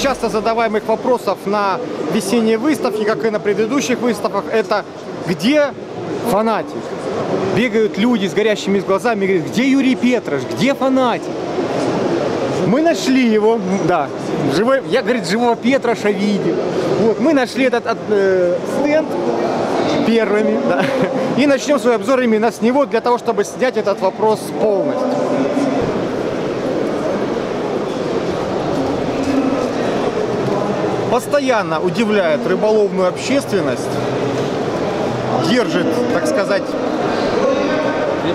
Часто задаваемых вопросов на весенней выставке, как и на предыдущих выставках, это где фанатик? Бегают люди с горящими глазами и говорят, где Юрий Петрош, где фанатик? Мы нашли его, да, живой, я, говорит, живого Петроша видел. Вот, мы нашли этот э, стенд первыми, да, и начнем свой обзор именно с него, для того, чтобы снять этот вопрос полностью. Постоянно удивляет рыболовную общественность, держит, так сказать,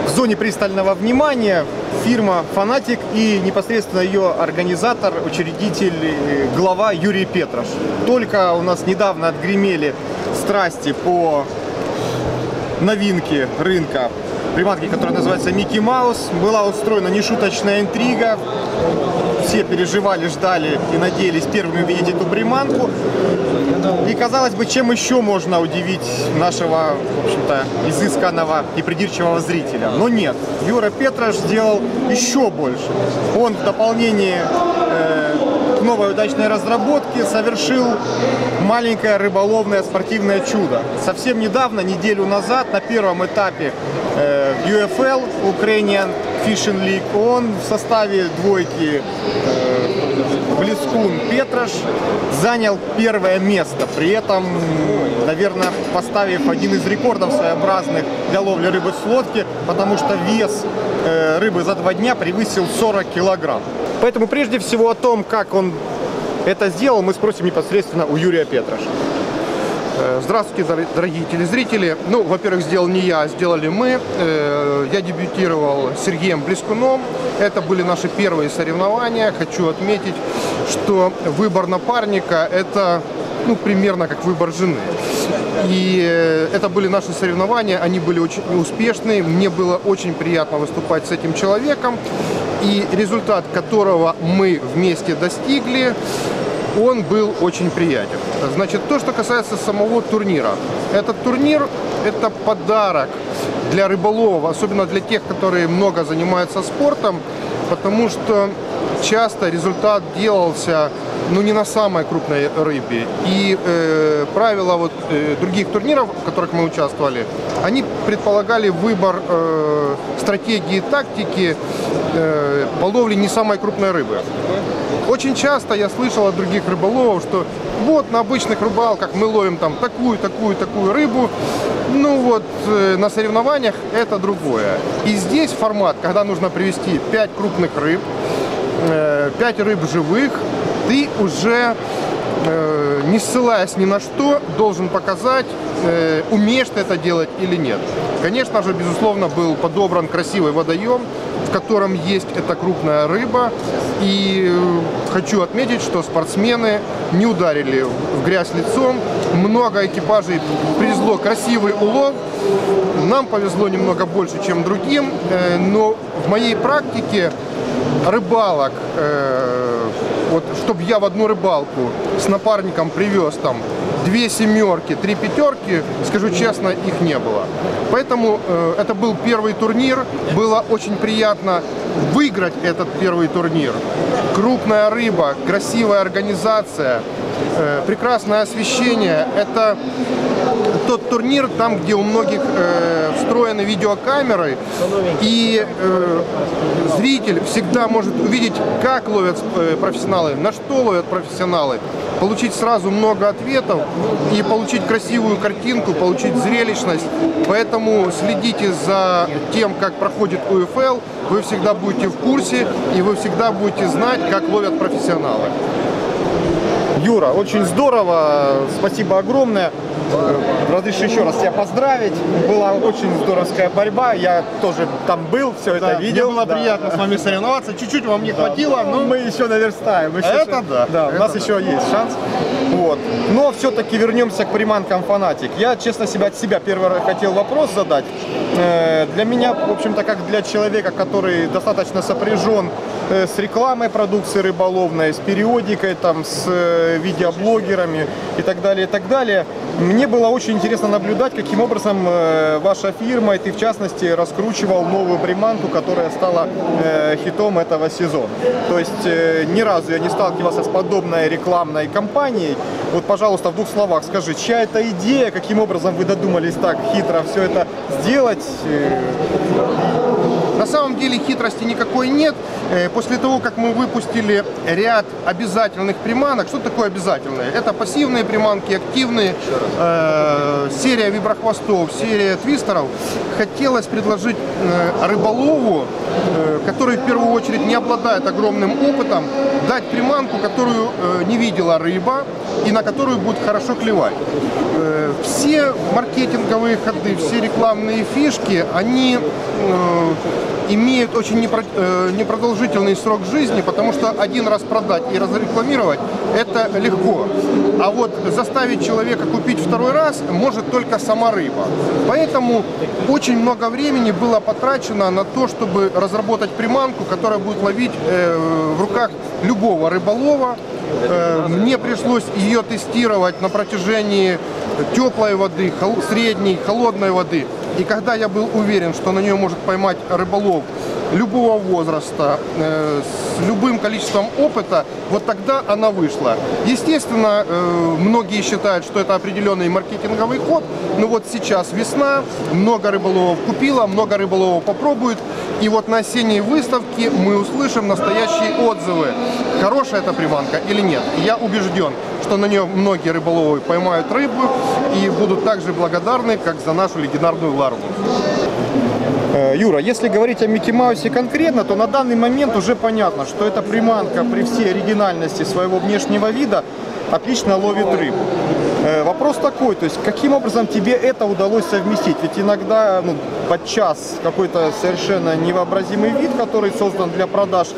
в зоне пристального внимания фирма «Фанатик» и непосредственно ее организатор, учредитель, глава Юрий Петрош. Только у нас недавно отгремели страсти по новинке рынка приманки, которая называется Микки Маус. Была устроена нешуточная интрига. Все переживали, ждали и надеялись первыми увидеть эту приманку. И казалось бы, чем еще можно удивить нашего, в общем-то, изысканного и придирчивого зрителя. Но нет, Юра Петрош сделал еще больше. Он в дополнение э, к новой удачной разработке совершил маленькое рыболовное спортивное чудо. Совсем недавно, неделю назад, на первом этапе э, UFL, Ukrainian Fishing League, он в составе двойки э, Блескун Петрош занял первое место. При этом, наверное, поставив один из рекордов своеобразных для ловли рыбы с лодки, потому что вес э, рыбы за два дня превысил 40 килограмм. Поэтому прежде всего о том, как он это сделал, мы спросим непосредственно у Юрия Петроша. Э, Здравствуйте, дорогие телезрители. Ну, во-первых, сделал не я, а сделали мы. Э, Я дебютировал с Сергеем Блескуном. Это были наши первые соревнования. Хочу отметить, что выбор напарника – это ну, примерно как выбор жены. И э, это были наши соревнования, они были очень успешные. Мне было очень приятно выступать с этим человеком. И результат которого мы вместе достигли, он был очень приятен. Значит, то, что касается самого турнира. Этот турнир – это подарок для рыболовов, особенно для тех, которые много занимаются спортом, потому что часто результат делался ну, не на самой крупной рыбе. И э, правила вот, э, других турниров, в которых мы участвовали, они предполагали выбор э, стратегии, тактики э, по ловле не самой крупной рыбы. Очень часто я слышал от других рыболовов, что вот на обычных рыбалках мы ловим там такую, такую, такую рыбу, ну вот э, на соревнованиях это другое. И здесь формат, когда нужно привести 5 крупных рыб, 5 рыб живых, ты уже, э, не ссылаясь ни на что, должен показать, э, умеешь ты это делать или нет. Конечно же, безусловно, был подобран красивый водоем, в котором есть эта крупная рыба. И э, хочу отметить, что спортсмены не ударили в грязь лицом. Много экипажей привезло красивый улов. Нам повезло немного больше, чем другим. Э, Но в моей практике рыбалок, э, вот чтобы я в одну рыбалку с напарником привез там две семерки, три пятерки, скажу честно, их не было. Поэтому э, это был первый турнир, было очень приятно выиграть этот первый турнир. Крупная рыба, красивая организация, прекрасное освещение. Это тот турнир, там, где у многих э, встроены видеокамеры, и э, зритель всегда может увидеть, как ловят э, профессионалы, на что ловят профессионалы, получить сразу много ответов и получить красивую картинку, получить зрелищность. Поэтому следите за тем, как проходит УФЛ, вы всегда будете в курсе и вы всегда будете знать, как ловят профессионалы. Юра, очень здорово, спасибо огромное. Разреши еще раз тебя поздравить. Была очень здоровская борьба. Я тоже там был, все Да, это видел. Мне было Да. приятно с вами соревноваться. Чуть-чуть вам не хватило, но мы еще наверстаем. Еще- Это да, Да, у это нас да. еще есть шанс. Вот. Но все-таки вернемся к приманкам фанатик. Я, честно себя от себя первый раз хотел вопрос задать. Э, Для меня, в общем-то, как для человека, который достаточно сопряжен э, с рекламой продукции рыболовной, с периодикой, там, с э, видеоблогерами и так далее, и так далее, мне было очень интересно наблюдать, каким образом э, ваша фирма, и ты в частности, раскручивал новую приманку, которая стала э, хитом этого сезона. То есть э, ни разу я не сталкивался с подобной рекламной кампанией. Вот, пожалуйста, в двух словах скажи, чья это идея, каким образом вы додумались так хитро все это сделать? На самом деле хитрости никакой нет. Э, После того, как мы выпустили ряд обязательных приманок, что такое обязательные? Это пассивные приманки, активные, э, серия виброхвостов, серия твистеров. Хотелось предложить э, рыболову, э, который в первую очередь не обладает огромным опытом, дать приманку, которую э, не видела рыба и на которую будет хорошо клевать. Э, Все маркетинговые ходы, все рекламные фишки, они э, имеют очень э, непродолжительный срок жизни, потому что один раз продать и разрекламировать это легко. А вот заставить человека купить второй раз может только сама рыба. Поэтому очень много времени было потрачено на то, чтобы разработать приманку, которая будет ловить э, в руках любого рыболова. Э, Мне пришлось ее тестировать на протяжении теплой воды, средней, холодной воды. И когда я был уверен, что на нее может поймать рыболов любого возраста, э, с любым количеством опыта, вот тогда она вышла. Естественно, э, многие считают, что это определенный маркетинговый ход, но вот сейчас весна, много рыболовов купила, много рыболовов попробуют, и вот на осенней выставке мы услышим настоящие отзывы, хорошая эта приманка или нет. Я убежден, что на нее многие рыболовы поймают рыбу и будут также благодарны, как за нашу легендарную ларву. Э, Юра, если говорить о Микки Маусе конкретно, то на данный момент уже понятно, что эта приманка при всей оригинальности своего внешнего вида отлично ловит рыбу. Э, Вопрос такой, то есть каким образом тебе это удалось совместить? Ведь иногда, ну, подчас какой-то совершенно невообразимый вид, который создан для продаж,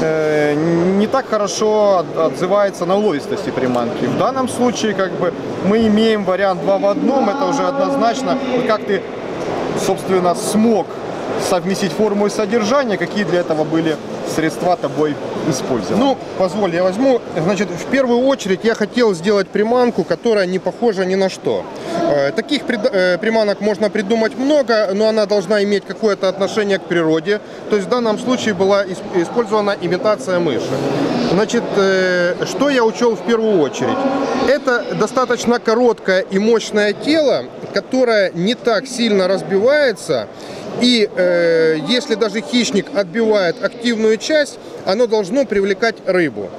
э, не так хорошо от- отзывается на уловистости приманки. В данном случае, как бы, мы имеем вариант два в одном, это уже однозначно. Как ты собственно, смог совместить форму и содержание, какие для этого были средства тобой использованы? Ну, позволь, я возьму. Значит, в первую очередь я хотел сделать приманку, которая не похожа ни на что. Э, Таких э, приманок можно придумать много, но она должна иметь какое-то отношение к природе. То есть в данном случае была ис- использована имитация мыши. Значит, э, что я учел в первую очередь? Это достаточно короткое и мощное тело, которое не так сильно разбивается. И э, если даже хищник отбивает активную часть, оно должно привлекать рыбу.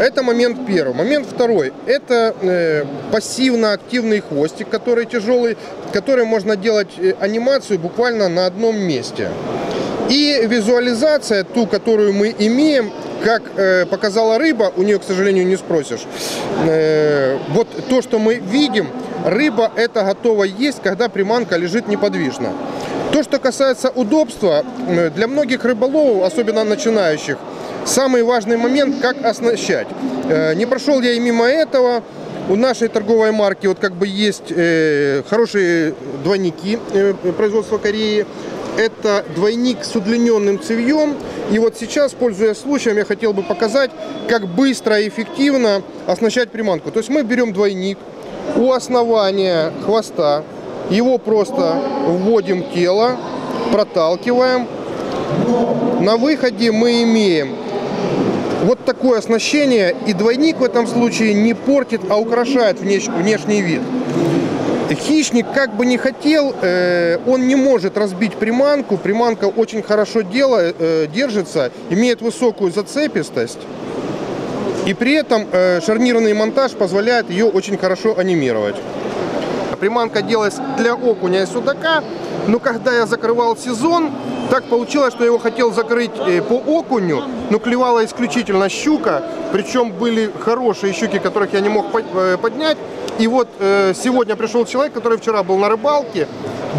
Это момент первый. Момент второй. Это э, пассивно-активный хвостик, который тяжелый, который можно делать э, анимацию буквально на одном месте. И визуализация, ту, которую мы имеем, как э, показала рыба, у нее, к сожалению, не спросишь. Э, вот то, что мы видим, рыба это готова есть, когда приманка лежит неподвижно. То, что касается удобства, э, для многих рыболовов, особенно начинающих, самый важный момент, как оснащать. Э, Не прошел я и мимо этого. У нашей торговой марки вот как бы есть э, хорошие двойники производства Кореи. Это двойник с удлиненным цевьем. И вот сейчас, пользуясь случаем, я хотел бы показать, как быстро и эффективно оснащать приманку. То есть мы берем двойник у основания хвоста, его просто вводим тело, проталкиваем. На выходе мы имеем вот такое оснащение, и двойник в этом случае не портит, а украшает внеш- внешний вид. Хищник как бы не хотел, э, он не может разбить приманку. Приманка очень хорошо делает, э, держится, имеет высокую зацепистость. И при этом э, шарнирный монтаж позволяет ее очень хорошо анимировать. Приманка делалась для окуня и судака, но когда я закрывал сезон, так получилось, что я его хотел закрыть по окуню, но клевала исключительно щука, причем были хорошие щуки, которых я не мог под- поднять. И вот э, сегодня пришел человек, который вчера был на рыбалке,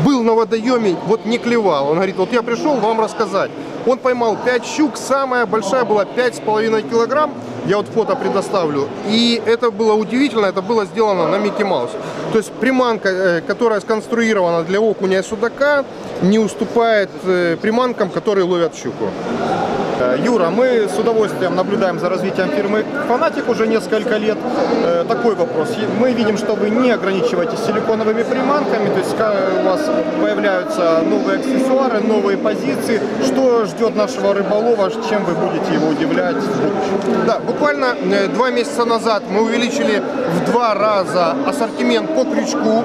был на водоеме, вот не клевал. Он говорит, вот я пришел вам рассказать. Он поймал 5 щук, самая большая была 5,5 килограмм, Я вот фото предоставлю. И это было удивительно, это было сделано на Микки Маус. То есть приманка, э, которая сконструирована для окуня и судака, не уступает э, приманкам, которые ловят щуку. Э, Юра, мы с удовольствием наблюдаем за развитием фирмы «Фанатик» уже несколько лет. Э, Такой вопрос. Мы видим, что вы не ограничиваетесь силиконовыми приманками, то есть у вас появляются новые аксессуары, новые позиции. Что ждет нашего рыболова, чем вы будете его удивлять в будущем? Да, буквально э, два месяца назад мы увеличили в два раза ассортимент по крючку.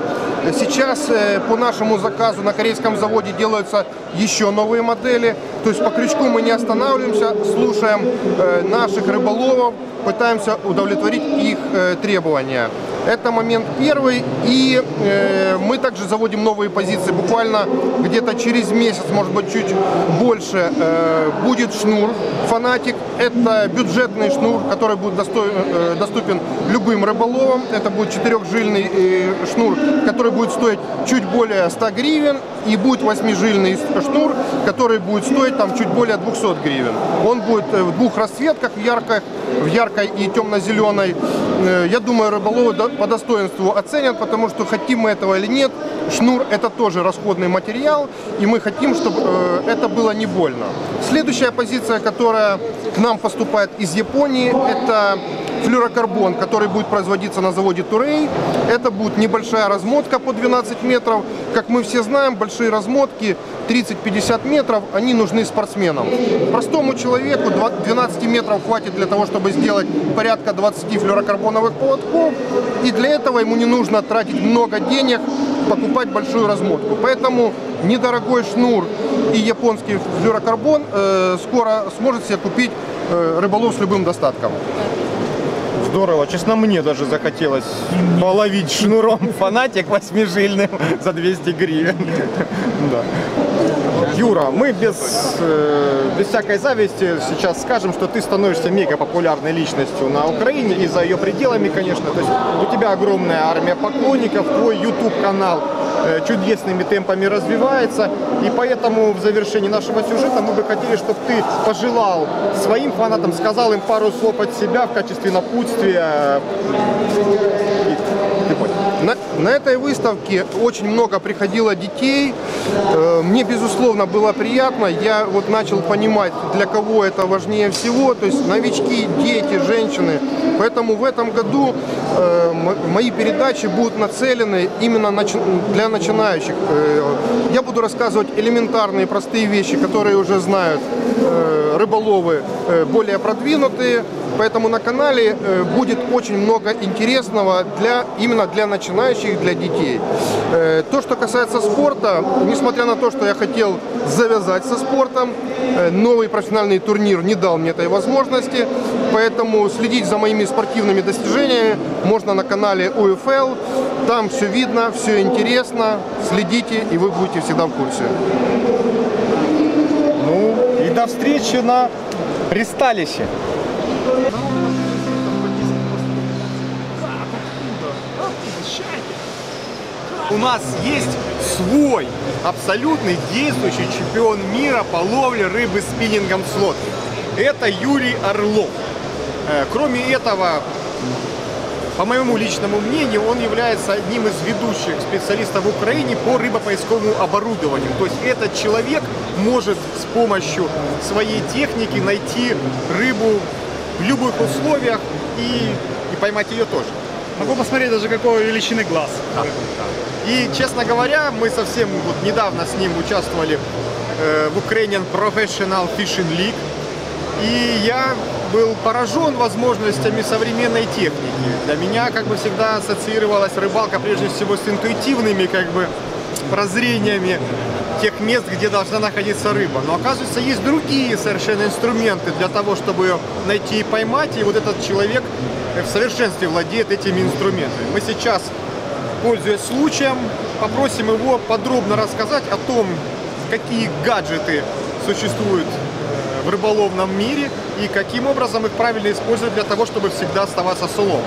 Сейчас по нашему заказу на корейском заводе делаются еще новые модели. То есть по крючку мы не останавливаемся, слушаем э, наших рыболовов, пытаемся удовлетворить их э, требования. Это момент первый. И э, мы также заводим новые позиции. Буквально где-то через месяц, может быть чуть больше, э, будет шнур фанатик. Это бюджетный шнур, который будет достой- э, доступен любым рыболовам. Это будет четырехжильный э, шнур, который будет стоить чуть более 100 гривен. И будет восьмижильный шнур, который будет стоить там чуть более 200 гривен. Он будет э, в двух расцветках, в яркой, в яркой и темно-зеленой. Э, Я думаю, рыболовы по достоинству оценят, потому что хотим мы этого или нет, шнур это тоже расходный материал, и мы хотим, чтобы э, это было не больно. Следующая позиция, которая к нам поступает из Японии, это флюрокарбон, который будет производиться на заводе Турей. Это будет небольшая размотка по 12 метров. Как мы все знаем, большие размотки 30-50 метров, они нужны спортсменам. Простому человеку два- 12 метров хватит для того, чтобы сделать порядка 20 флюрокарбоновых поводков. И для этого ему не нужно тратить много денег, покупать большую размотку. Поэтому недорогой шнур и японский флюрокарбон э, скоро сможет себе купить э, рыболов с любым достатком. Здорово. Честно, мне даже захотелось половить шнуром фанатик восьмижильным за 200 гривен. Да. Юра, мы без, э, без всякой зависти сейчас скажем, что ты становишься мега популярной личностью на Украине и за ее пределами, конечно. То есть у тебя огромная армия поклонников, твой YouTube канал чудесными темпами развивается. И поэтому в завершении нашего сюжета мы бы хотели, чтобы ты пожелал своим фанатам, сказал им пару слов от себя в качестве напутствия. На, на этой выставке очень много приходило детей. Э, Мне, безусловно, было приятно. Я вот начал понимать, для кого это важнее всего. То есть новички, дети, женщины. Поэтому в этом году э, мои передачи будут нацелены именно для начинающих. Э, Я буду рассказывать элементарные, простые вещи, которые уже знают рыболовы более продвинутые. Поэтому на канале э, будет очень много интересного для, именно для начинающих, для детей. Э, То, что касается спорта, несмотря на то, что я хотел завязать со спортом, э, новый профессиональный турнир не дал мне этой возможности. Поэтому следить за моими спортивными достижениями можно на канале УФЛ. Там все видно, все интересно. Следите, и вы будете всегда в курсе. Ну, и до встречи на Ристалище. У нас есть свой абсолютный действующий чемпион мира по ловле рыбы спиннингом с лодки. Это Юрий Орлов. Э, Кроме этого, по моему личному мнению, он является одним из ведущих специалистов в Украине по рыбопоисковому оборудованию. То есть этот человек может с помощью своей техники найти рыбу в любых условиях и, и поймать ее тоже. Могу посмотреть даже какой величины глаз. И, честно говоря, мы совсем вот недавно с ним участвовали э, в Ukrainian Professional Fishing League. И я был поражен возможностями современной техники. Для меня, как бы всегда, ассоциировалась рыбалка прежде всего с интуитивными, как бы, прозрениями тех мест, где должна находиться рыба. Но оказывается, есть другие совершенно инструменты для того, чтобы ее найти и поймать. И вот этот человек э, в совершенстве владеет этими инструментами. Мы сейчас пользуясь случаем, попросим его подробно рассказать о том, какие гаджеты существуют э, в рыболовном мире и каким образом их правильно использовать для того, чтобы всегда оставаться с уловом.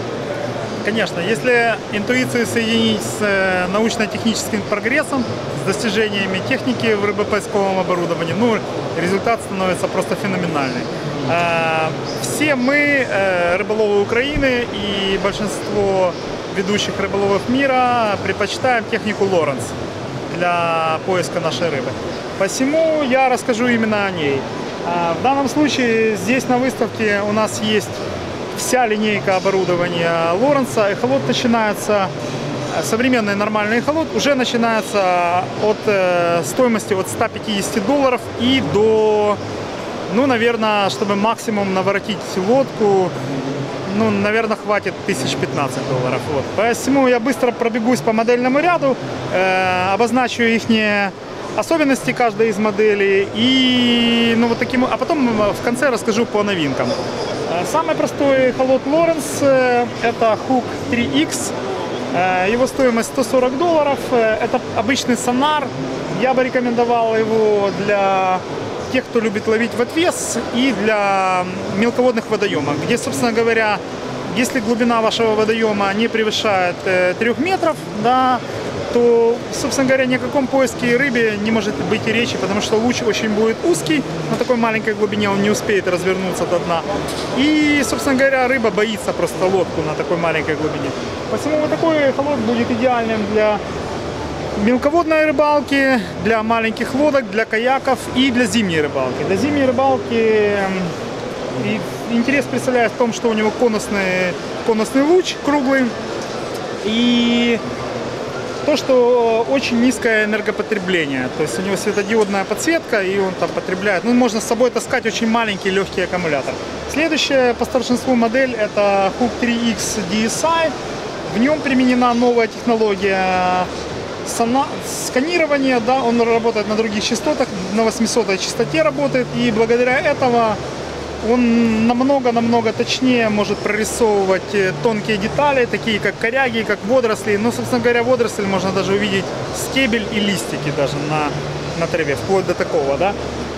Конечно, если интуицию соединить с э, научно-техническим прогрессом, с достижениями техники в рыбопоисковом оборудовании, ну, результат становится просто феноменальный. Э, Все мы, э, рыболовы Украины и большинство ведущих рыболовов мира предпочитаем технику Лоренс для поиска нашей рыбы. Посему я расскажу именно о ней. А, В данном случае здесь на выставке у нас есть вся линейка оборудования Лоренса. Эхолот начинается, э, современный нормальный эхолот уже начинается от э, стоимости от 150 долларов и до, ну, наверное, чтобы максимум наворотить лодку, ну, наверное, хватит 1015 долларов. Вот. Посему я быстро пробегусь по модельному ряду, э, обозначу их особенности каждой из моделей. И ну вот таким а потом в конце расскажу по новинкам. Э, самый простой холод Лоренс э, это Hook 3X Э, его стоимость 140 долларов. Э, это обычный сонар. Я бы рекомендовал его для тех, кто любит ловить в отвес и для мелководных водоемов, где, собственно говоря, если глубина вашего водоема не превышает 3 метров, да, то, собственно говоря, ни о каком поиске рыбы не может быть и речи, потому что луч очень будет узкий, на такой маленькой глубине он не успеет развернуться до дна. И, собственно говоря, рыба боится просто лодку на такой маленькой глубине. Посему вот такой холод будет идеальным для мелководной рыбалки, для маленьких лодок, для каяков и для зимней рыбалки. Для зимней рыбалки и интерес представляет в том, что у него конусный, конусный луч круглый и то, что очень низкое энергопотребление. То есть у него светодиодная подсветка, и он там потребляет. Ну, можно с собой таскать очень маленький легкий аккумулятор. Следующая по старшинству модель это Hook 3X DSI. В нем применена новая технология сканирования, да, он работает на других частотах, на 800 частоте работает, и благодаря этого он намного-намного точнее может прорисовывать э, тонкие детали, такие как коряги, как водоросли. Ну, собственно говоря, водоросль можно даже увидеть стебель и листики даже на, на траве, вплоть до такого, да.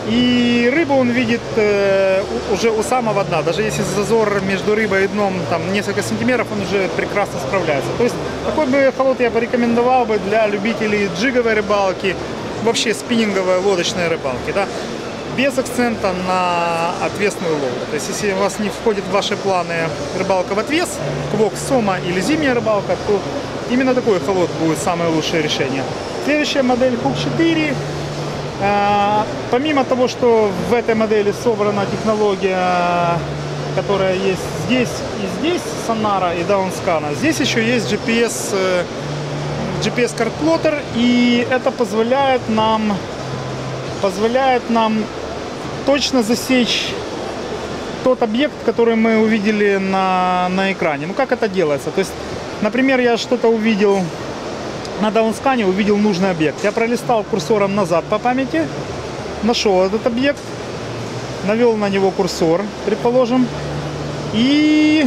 И рыбу он видит э, уже у самого дна. Даже если зазор между рыбой и дном там несколько сантиметров, он уже прекрасно справляется. То есть такой бы холод я порекомендовал бы для любителей джиговой рыбалки, вообще спиннинговой лодочной рыбалки, да без акцента на отвесную ловлю. То есть, если у вас не входит в ваши планы рыбалка в отвес, квок, сома или зимняя рыбалка, то именно такой холод будет самое лучшее решение. Следующая модель Hook 4. А, Помимо того, что в этой модели собрана технология, которая есть здесь и здесь, сонара и даунскана, здесь еще есть GPS, э, GPS картплоттер, и это позволяет нам позволяет нам точно засечь тот объект, который мы увидели на, на экране. Ну как это делается? То есть, например, я что-то увидел на даунскане, увидел нужный объект. Я пролистал курсором назад по памяти, нашел этот объект, навел на него курсор, предположим, и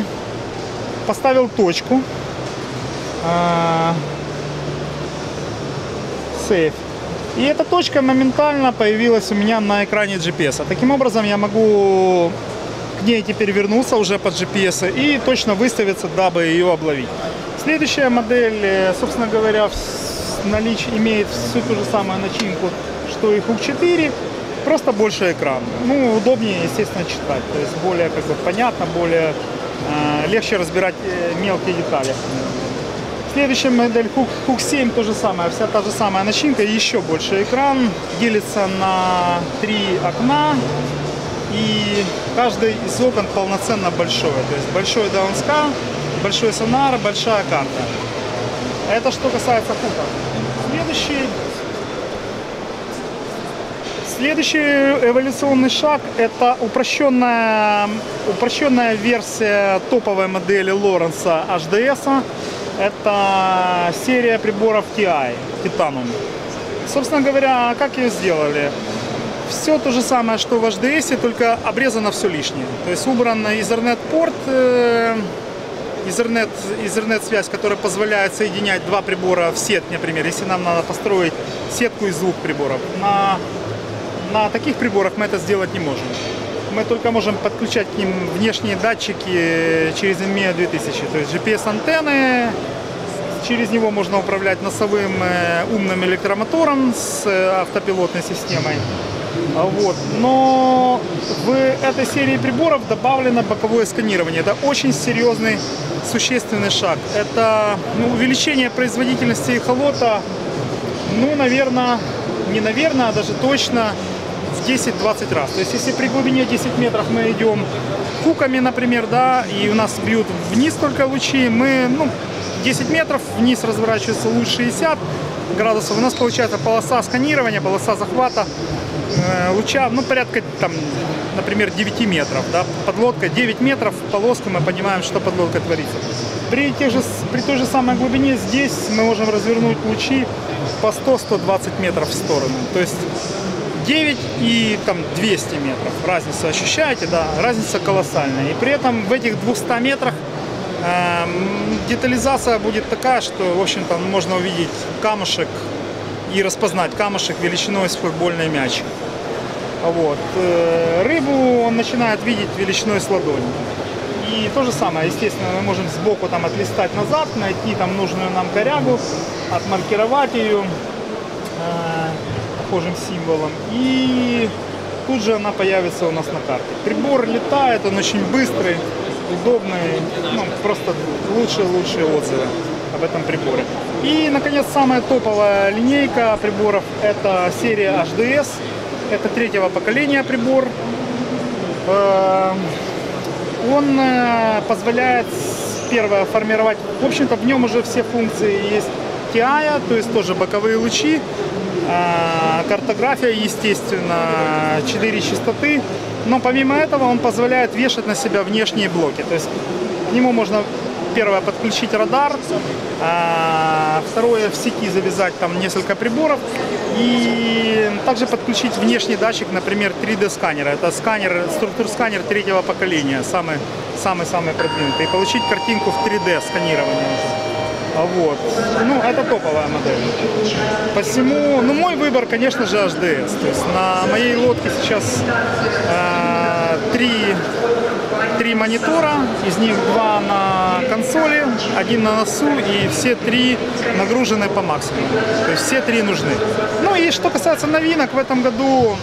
поставил точку. А, Сейф. И эта точка моментально появилась у меня на экране GPS. Таким образом я могу к ней теперь вернуться уже под GPS и точно выставиться, дабы ее обловить. Следующая модель, э, собственно говоря, налич имеет всю ту же самую начинку, что и Hook 4, просто больше экран. Ну, удобнее, естественно, читать. То есть более как бы понятно, более э, легче разбирать э, мелкие детали. Следующая модель Hook, Hook 7 то же самое, вся та же самая начинка, еще больше экран, делится на три окна и каждый из окон полноценно большое. То есть большой даунскан, большой сонар, большая карта. Это что касается хука. Следующий Следующий эволюционный шаг – это упрощенная, упрощенная версия топовой модели Лоренса HDS. Это серия приборов TI, Titanium. Собственно говоря, как ее сделали? Все то же самое, что в HDS, только обрезано все лишнее. То есть убран Ethernet-порт, э, Ethernet, Ethernet-связь, которая позволяет соединять два прибора в сеть, например, если нам надо построить сетку из двух приборов. На, на таких приборах мы это сделать не можем. Мы только можем подключать к ним внешние датчики через NMEA 2000, то есть GPS-антенны, через него можно управлять носовым э, умным электромотором с э, автопилотной системой. А Вот. Но в этой серии приборов добавлено боковое сканирование. Это очень серьезный, существенный шаг. Это ну, увеличение производительности эхолота, ну, наверное, не наверное, а даже точно 10-20 раз. То есть, если при глубине 10 метров мы идем куками, например, да, и у нас бьют вниз только лучи, мы, ну, 10 метров вниз разворачивается луч 60 градусов, у нас получается полоса сканирования, полоса захвата э, луча, ну, порядка, там, например, 9 метров, да, подлодка 9 метров, полоска, мы понимаем, что подлодка творится. При, тех же, при той же самой глубине здесь мы можем развернуть лучи по 100-120 метров в сторону. То есть 9 и там 200 метров. Разницу ощущаете, да, разница колоссальная. И при этом в этих 200 метрах эм, детализация будет такая, что, в общем-то, можно увидеть камушек и распознать камушек величиной с футбольный мяч. Вот. Э, Рыбу он начинает видеть величиной с ладони. И то же самое, естественно, мы можем сбоку там отлистать назад, найти там нужную нам корягу, отмаркировать ее э, похожим символом. И тут же она появится у нас на карте. Прибор летает, он очень быстрый, удобный, ну, просто лучшие-лучшие отзывы об этом приборе. И, наконец, самая топовая линейка приборов – это серия HDS. Это третьего поколения прибор. Э, Он э, позволяет, первое, формировать, в общем-то, в нем уже все функции есть TI, то есть тоже боковые лучи, картография, естественно, 4 частоты. Но помимо этого он позволяет вешать на себя внешние блоки. То есть к нему можно первое подключить радар, а, второе в сети завязать там несколько приборов и также подключить внешний датчик, например, 3D сканера. Это сканер, структур сканер третьего поколения, самый самый самый продвинутый, и получить картинку в 3D сканирования. А Вот. Ну, это топовая модель. Посему, ну, мой выбор, конечно же, HDS. То есть на моей лодке сейчас э, три, три монитора, из них два на консоли, один на носу, и все три нагружены по максимуму. То есть все три нужны. Ну и что касается новинок, в этом году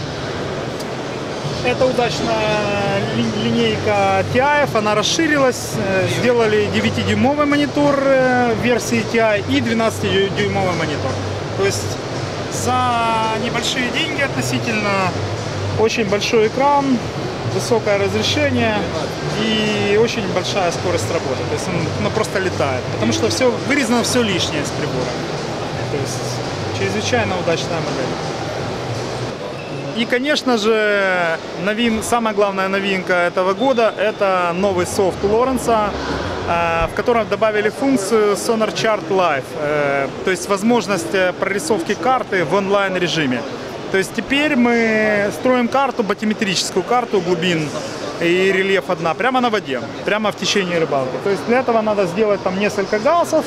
это удачная ли- линейка TI, она расширилась, э, сделали 9-дюймовый монитор э, версии TI и 12-дюймовый монитор. То есть за небольшие деньги относительно очень большой экран, высокое разрешение и очень большая скорость работы. То есть он ну, просто летает, потому что все вырезано все лишнее с прибора. То есть чрезвычайно удачная модель. И, конечно же, новин, самая главная новинка этого года – это новый софт Лоренса, э, в котором добавили функцию Sonar Chart Live, э, то есть возможность э, прорисовки карты в онлайн режиме. То есть теперь мы строим карту, батиметрическую карту глубин и рельеф одна, прямо на воде, прямо в течение рыбалки. То есть для этого надо сделать там несколько галсов,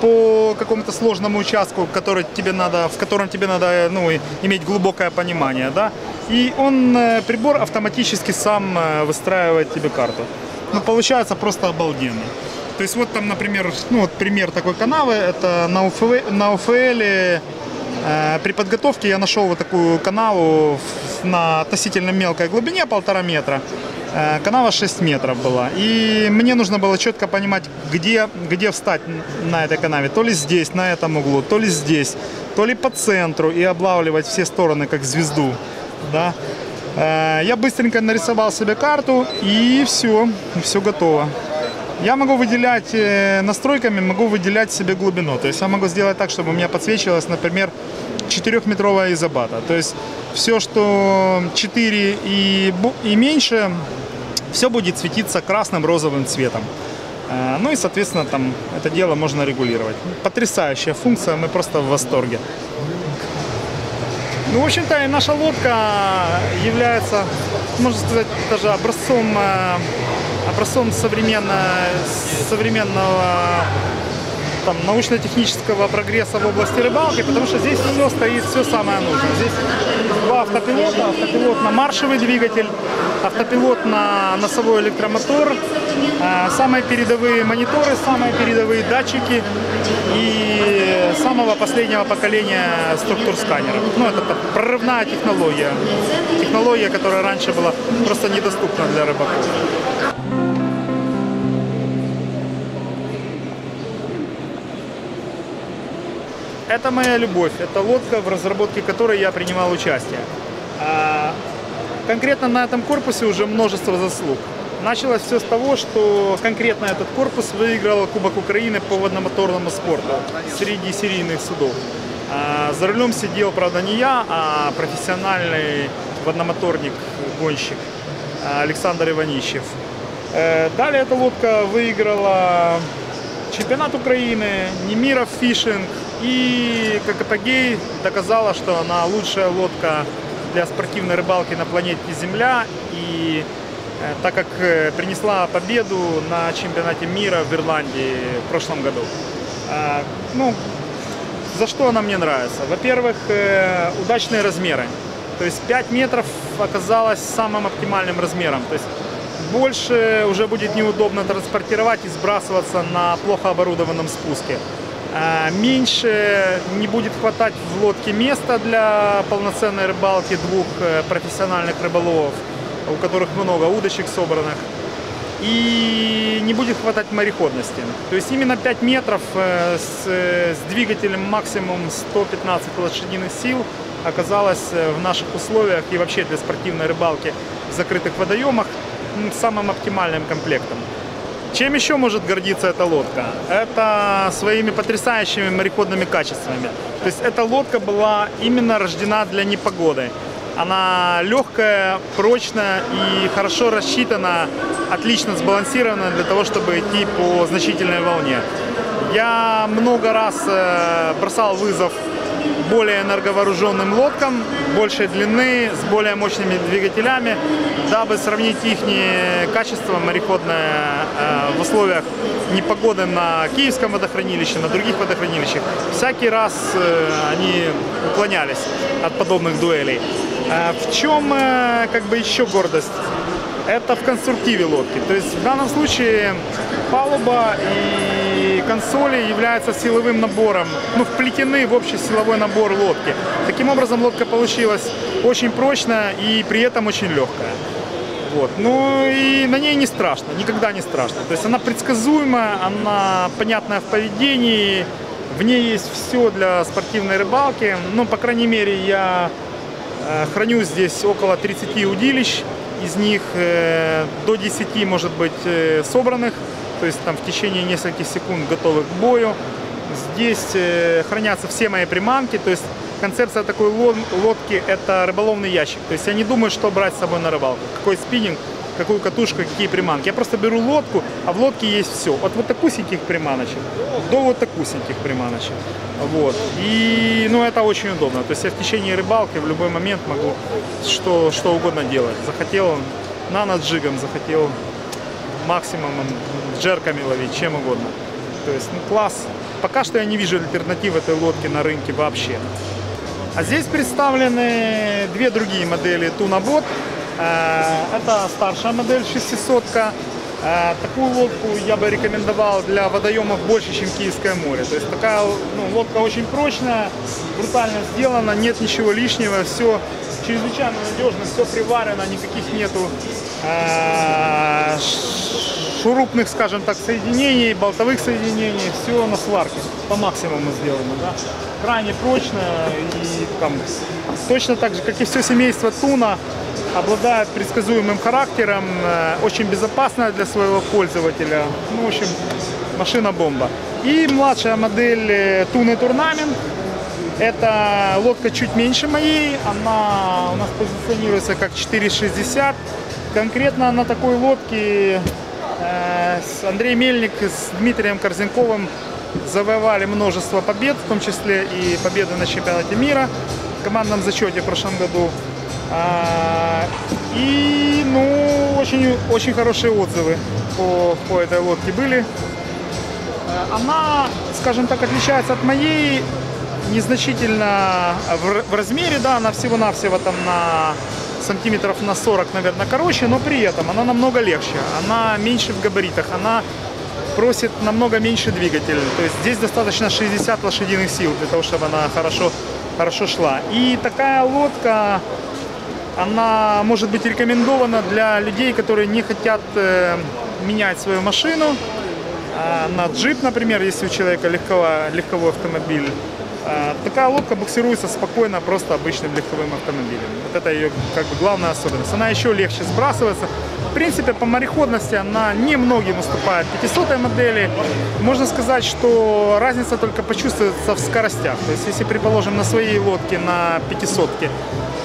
по какому-то сложному участку, который тебе надо, в котором тебе надо ну, и- иметь глубокое понимание, да, и он, э, прибор автоматически сам э, выстраивает тебе карту. Ну, получается просто обалденно. То есть вот там, например, ну вот пример такой канавы, это на, УФВ, на УФЛ э, при подготовке я нашел вот такую канаву на относительно мелкой глубине, полтора метра. Э, Канава 6 метров была. И мне нужно было четко понимать, где, где встать на этой канаве. То ли здесь, на этом углу, то ли здесь, то ли по центру и облавливать все стороны, как звезду. Да? Э, Я быстренько нарисовал себе карту и все, все готово. Я могу выделять э, настройками, могу выделять себе глубину. То есть я могу сделать так, чтобы у меня подсвечивалась, например, 4-метровая изобата. То есть все, что 4 и, и меньше, все будет светиться красным, розовым цветом. Э, Ну и, соответственно, там это дело можно регулировать. Потрясающая функция, мы просто в восторге. Ну, в общем-то, наша лодка является, можно сказать, даже образцом, э, образцом современно- современного там, научно-технического прогресса в области рыбалки, потому что здесь все стоит, все самое нужное. Здесь два автопилота, автопилот на маршевый двигатель автопилот на носовой электромотор, э, самые передовые мониторы, самые передовые датчики и самого последнего поколения структур сканеров. Ну, это прорывная технология. Технология, которая раньше была просто недоступна для рыбаков. Это моя любовь. Это лодка, в разработке которой я принимал участие. Конкретно на этом корпусе уже множество заслуг. Началось все с того, что конкретно этот корпус выиграл Кубок Украины по водномоторному спорту среди серийных судов. А, За рулем сидел, правда, не я, а профессиональный водномоторник-гонщик а, Александр Иванищев. Э, Далее эта лодка выиграла чемпионат Украины, Немиров фишинг и как апогей доказала, что она лучшая лодка для спортивной рыбалки на планете Земля и э, так как э, принесла победу на чемпионате мира в Ирландии в прошлом году. А, Ну, за что она мне нравится? Во-первых, э, удачные размеры. То есть 5 метров оказалось самым оптимальным размером. То есть больше уже будет неудобно транспортировать и сбрасываться на плохо оборудованном спуске. А, Меньше не будет хватать в лодке места для полноценной рыбалки двух э, профессиональных рыболовов, у которых много удочек собранных. И не будет хватать мореходности. То есть именно 5 метров э, с, э, с двигателем максимум 115 лошадиных сил оказалось в наших условиях и вообще для спортивной рыбалки в закрытых водоемах самым оптимальным комплектом. Чем еще может гордиться эта лодка? Это своими потрясающими мореходными качествами. То есть эта лодка была именно рождена для непогоды. Она легкая, прочная и хорошо рассчитана, отлично сбалансирована для того, чтобы идти по значительной волне. Я много раз э, бросал вызов более энерговооруженным лодкам, большей длины, с более мощными двигателями, дабы сравнить их качество мореходное э, в условиях непогоды на Киевском водохранилище, на других водохранилищах. Всякий раз э, они уклонялись от подобных дуэлей. Э, В чем как бы еще гордость? Это в конструктиве лодки. То есть в данном случае палуба и консоли являются силовым набором, ну, вплетены в общий силовой набор лодки. Таким образом, лодка получилась очень прочная и при этом очень легкая. Вот. Ну и на ней не страшно, никогда не страшно. То есть она предсказуемая, она понятная в поведении, в ней есть все для спортивной рыбалки. Ну, по крайней мере, я э, храню здесь около 30 удилищ, из них э, до 10 может быть э, собранных, то есть там в течение нескольких секунд готовы к бою. Здесь э, хранятся все мои приманки, то есть концепция такой ло- лодки это рыболовный ящик. То есть я не думаю, что брать с собой на рыбалку, какой спиннинг, какую катушку, какие приманки. Я просто беру лодку, а в лодке есть все. От вот такусеньких приманочек до вот такусеньких приманочек. Вот. И ну, это очень удобно. То есть я в течение рыбалки в любой момент могу что, что угодно делать. Захотел наноджигом, захотел максимумом джерками ловить, чем угодно. То есть ну, класс. Пока что я не вижу альтернатив этой лодки на рынке вообще. А здесь представлены две другие модели Тунабот. Это старшая модель 600 -ка. Э, Такую лодку я бы рекомендовал для водоемов больше, чем Киевское море. То есть такая ну, лодка очень прочная, брутально сделана, нет ничего лишнего, все чрезвычайно надежно, все приварено, никаких нету э, шурупных, скажем так, соединений, болтовых соединений, все на сварке, по максимуму сделано, да. Крайне прочная и там точно так же, как и все семейство Туна, обладает предсказуемым характером, э, очень безопасная для своего пользователя. Ну, в общем, машина-бомба. И младшая модель э, Туны Турнамент. Это лодка чуть меньше моей, она у нас позиционируется как 4,60. Конкретно на такой лодке э, Андрей Мельник с Дмитрием Корзенковым завоевали множество побед, в том числе и победы на чемпионате мира в командном зачете в прошлом году. А, И, ну, очень, очень хорошие отзывы по, по этой лодке были. Она, скажем так, отличается от моей незначительно в, в размере, да, она всего-навсего там на сантиметров на 40, наверное, короче, но при этом она намного легче. Она меньше в габаритах, она просит намного меньше двигатель. То есть здесь достаточно 60 лошадиных сил для того, чтобы она хорошо, хорошо шла. И такая лодка, она может быть рекомендована для людей, которые не хотят э, менять свою машину а, на джип, например, если у человека легковой, легковой автомобиль. А, Такая лодка буксируется спокойно просто обычным легковым автомобилем. Вот это ее как бы главная особенность. Она еще легче сбрасывается. В принципе, по мореходности она немногим уступает 500 модели. Можно сказать, что разница только почувствуется в скоростях. То есть, если, предположим, на своей лодке на 500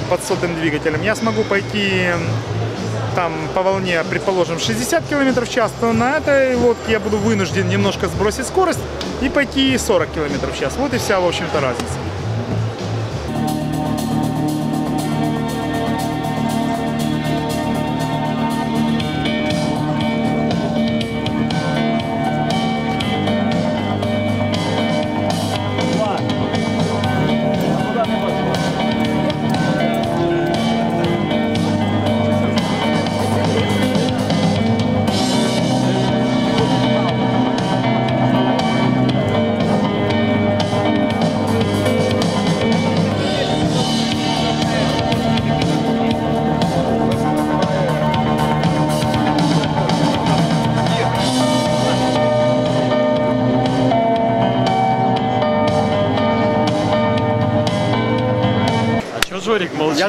под сотым двигателем я смогу пойти там по волне, предположим, 60 км в час, то на этой лодке я буду вынужден немножко сбросить скорость и пойти 40 км в час. Вот и вся, в общем-то, разница.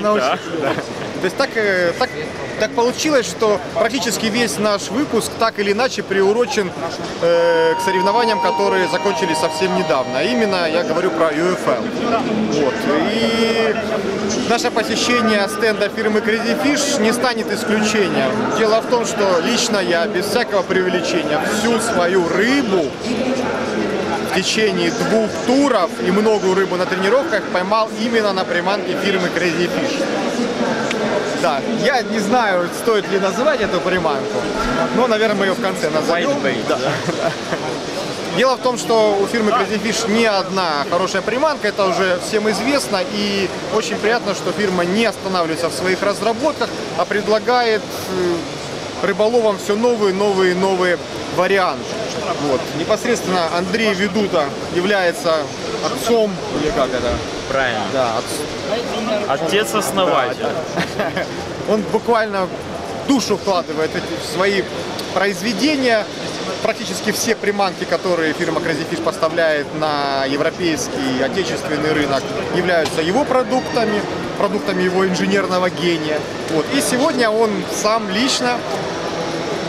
Я научил. а? да. То есть так, э, так, так получилось, что практически весь наш выпуск так или иначе приурочен э, к соревнованиям, которые закончились совсем недавно. А именно я говорю про UFL. Вот. И наше посещение стенда фирмы Crazy Fish не станет исключением. Дело в том, что лично я без всякого преувеличения всю свою рыбу течение двух туров и многую рыбу на тренировках поймал именно на приманке фирмы Crazy Fish. Да, я не знаю, стоит ли называть эту приманку, но, наверное, мы ее в конце назовем. Да. Дело в том, что у фирмы Crazy Fish не одна хорошая приманка, это уже всем известно, и очень приятно, что фирма не останавливается в своих разработках, а предлагает э, рыболовам все новые, новые, новые варианты. Вот. Непосредственно Андрей Ведута является отцом, или как это? Правильно. Да, отц- Отец-основатель. он буквально душу вкладывает в свои произведения. Практически все приманки, которые фирма Crazy Fish поставляет на европейский отечественный рынок, являются его продуктами, продуктами его инженерного гения. Вот. И сегодня он сам лично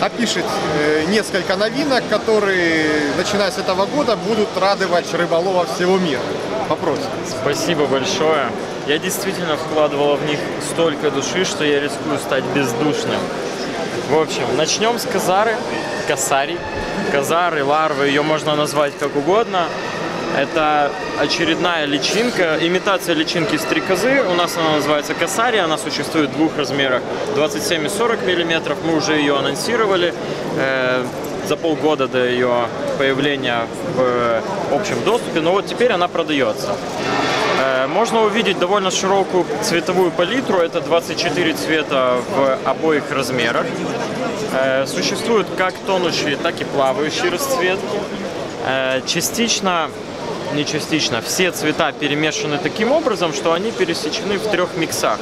опишет э, несколько новинок, которые, начиная с этого года, будут радовать рыболова всего мира. Попросим. Спасибо большое. Я действительно вкладывала в них столько души, что я рискую стать бездушным. В общем, начнем с казары, касари. Казары, ларвы, ее можно назвать как угодно. Это очередная личинка, имитация личинки стрекозы. У нас она называется касари, она существует в двух размерах, 27 и 40 миллиметров. Мы уже ее анонсировали э, за полгода до ее появления в э, общем доступе, но вот теперь она продается. Э, Можно увидеть довольно широкую цветовую палитру. Это 24 цвета в обоих размерах. Э, Существуют как тонущие, так и плавающие расцветки. Э, Частично, не частично, все цвета перемешаны таким образом, что они пересечены в трех миксах.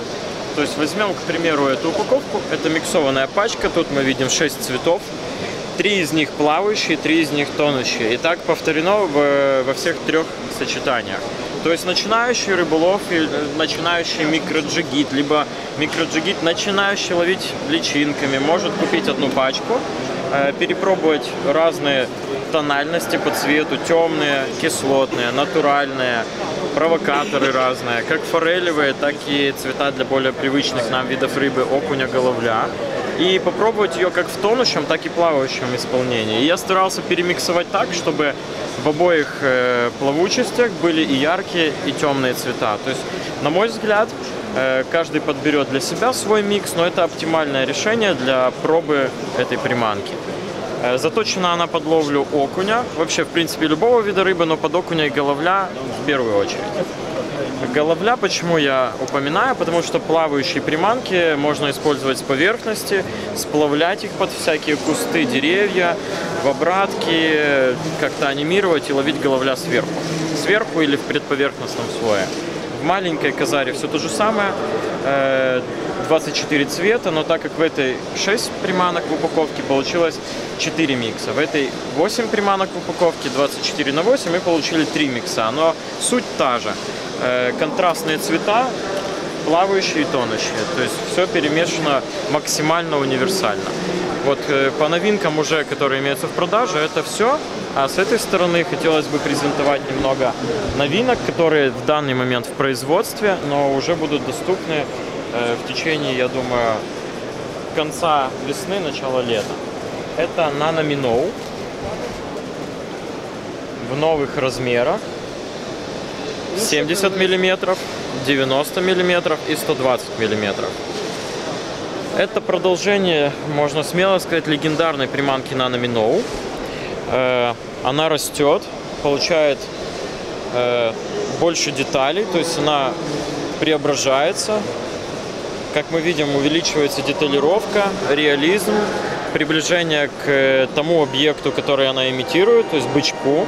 То есть возьмем, к примеру, эту упаковку. Это миксованная пачка. Тут мы видим 6 цветов. Три из них плавающие, три из них тонущие. И так повторено в- во всех трех сочетаниях. То есть начинающий рыболов, э, начинающий микроджигит, либо микроджигит, начинающий ловить личинками, может купить одну пачку, э, перепробовать разные тональности по цвету, темные, кислотные, натуральные, провокаторы разные, как форелевые, так и цвета для более привычных нам видов рыбы, окуня, головля. И попробовать ее как в тонущем, так и плавающем исполнении. И я старался перемиксовать так, чтобы в обоих э, плавучестях были и яркие, и темные цвета. То есть, на мой взгляд, э, каждый подберет для себя свой микс, но это оптимальное решение для пробы этой приманки. Заточена она под ловлю окуня, вообще, в принципе, любого вида рыбы, но под окуня и головля в первую очередь. Головля, почему я упоминаю? Потому что плавающие приманки можно использовать с поверхности, сплавлять их под всякие кусты, деревья, в обратки, как-то анимировать и ловить головля сверху. Сверху или в предповерхностном слое. В маленькой казаре все то же самое. Э, 24 цвета, но так как в этой 6 приманок в упаковке получилось 4 микса. В этой 8 приманок в упаковке, 24 на 8, мы получили 3 микса. Но суть та же. Э, Контрастные цвета, плавающие и тонущие. То есть все перемешано максимально универсально. Вот э, по новинкам уже, которые имеются в продаже, это все. А с этой стороны хотелось бы презентовать немного новинок, которые в данный момент в производстве, но уже будут доступны э, в течение, я думаю, конца весны, начала лета. Это Nano Minnow в новых размерах. 70 миллиметров, 90 миллиметров и 120 миллиметров. Это продолжение, можно смело сказать, легендарной приманки Nano Minnow. Э, Она растет, получает э, больше деталей, то есть она преображается. Как мы видим, увеличивается деталировка, реализм, приближение к э, тому объекту, который она имитирует, то есть бычку.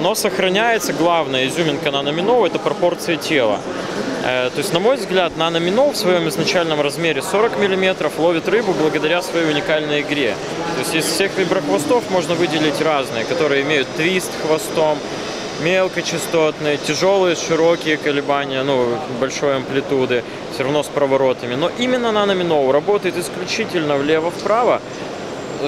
Но сохраняется главная изюминка наноминов – это пропорции тела. Э, То есть, на мой взгляд, наноминов в своем изначальном размере 40 мм ловит рыбу благодаря своей уникальной игре. То есть из всех виброхвостов можно выделить разные, которые имеют твист хвостом, мелкочастотные, тяжелые, широкие колебания, ну, большой амплитуды, все равно с проворотами. Но именно наноминов работает исключительно влево-вправо,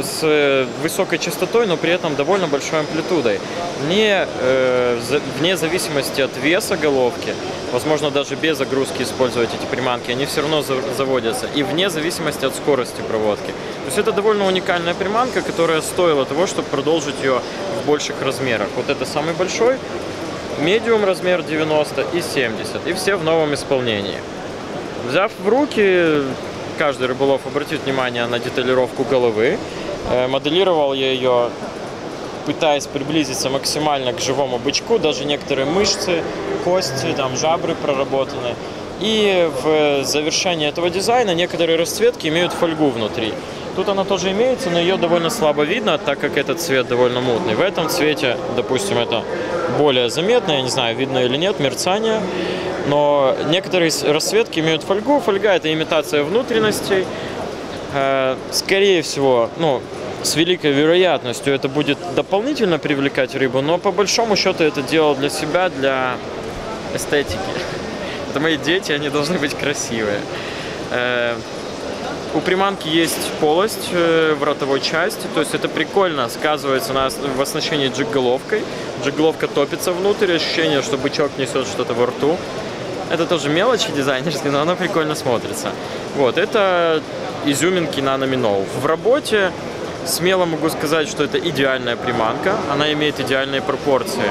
с э, высокой частотой, но при этом довольно большой амплитудой. Не, э, вне зависимости от веса головки, возможно даже без загрузки использовать эти приманки, они все равно за- заводятся. И вне зависимости от скорости проводки. То есть это довольно уникальная приманка, которая стоила того, чтобы продолжить ее в больших размерах. Вот это самый большой, медиум размер 90 и 70. И все в новом исполнении. Взяв в руки, каждый рыболов обратит внимание на деталировку головы. Э, Моделировал я ее, пытаясь приблизиться максимально к живому бычку, даже некоторые мышцы, кости, там жабры проработаны. И в завершении этого дизайна некоторые расцветки имеют фольгу внутри. Тут она тоже имеется, но ее довольно слабо видно, так как этот цвет довольно мутный. В этом цвете, допустим, это более заметно, я не знаю, видно или нет, мерцание. Но некоторые расцветки имеют фольгу. Фольга – это имитация внутренностей. Э, Скорее всего, ну, с великой вероятностью это будет дополнительно привлекать рыбу, но по большому счету это делал для себя, для эстетики. Это мои дети, они должны быть красивые. Э, У приманки есть полость э, в ротовой части, то есть это прикольно сказывается на в оснащении джиг-головкой. Джиг-головка топится внутрь, ощущение, что бычок несет что-то во рту. Это тоже мелочи дизайнерские, но оно прикольно смотрится. Вот, это изюминки наноминов. В работе смело могу сказать, что это идеальная приманка. Она имеет идеальные пропорции.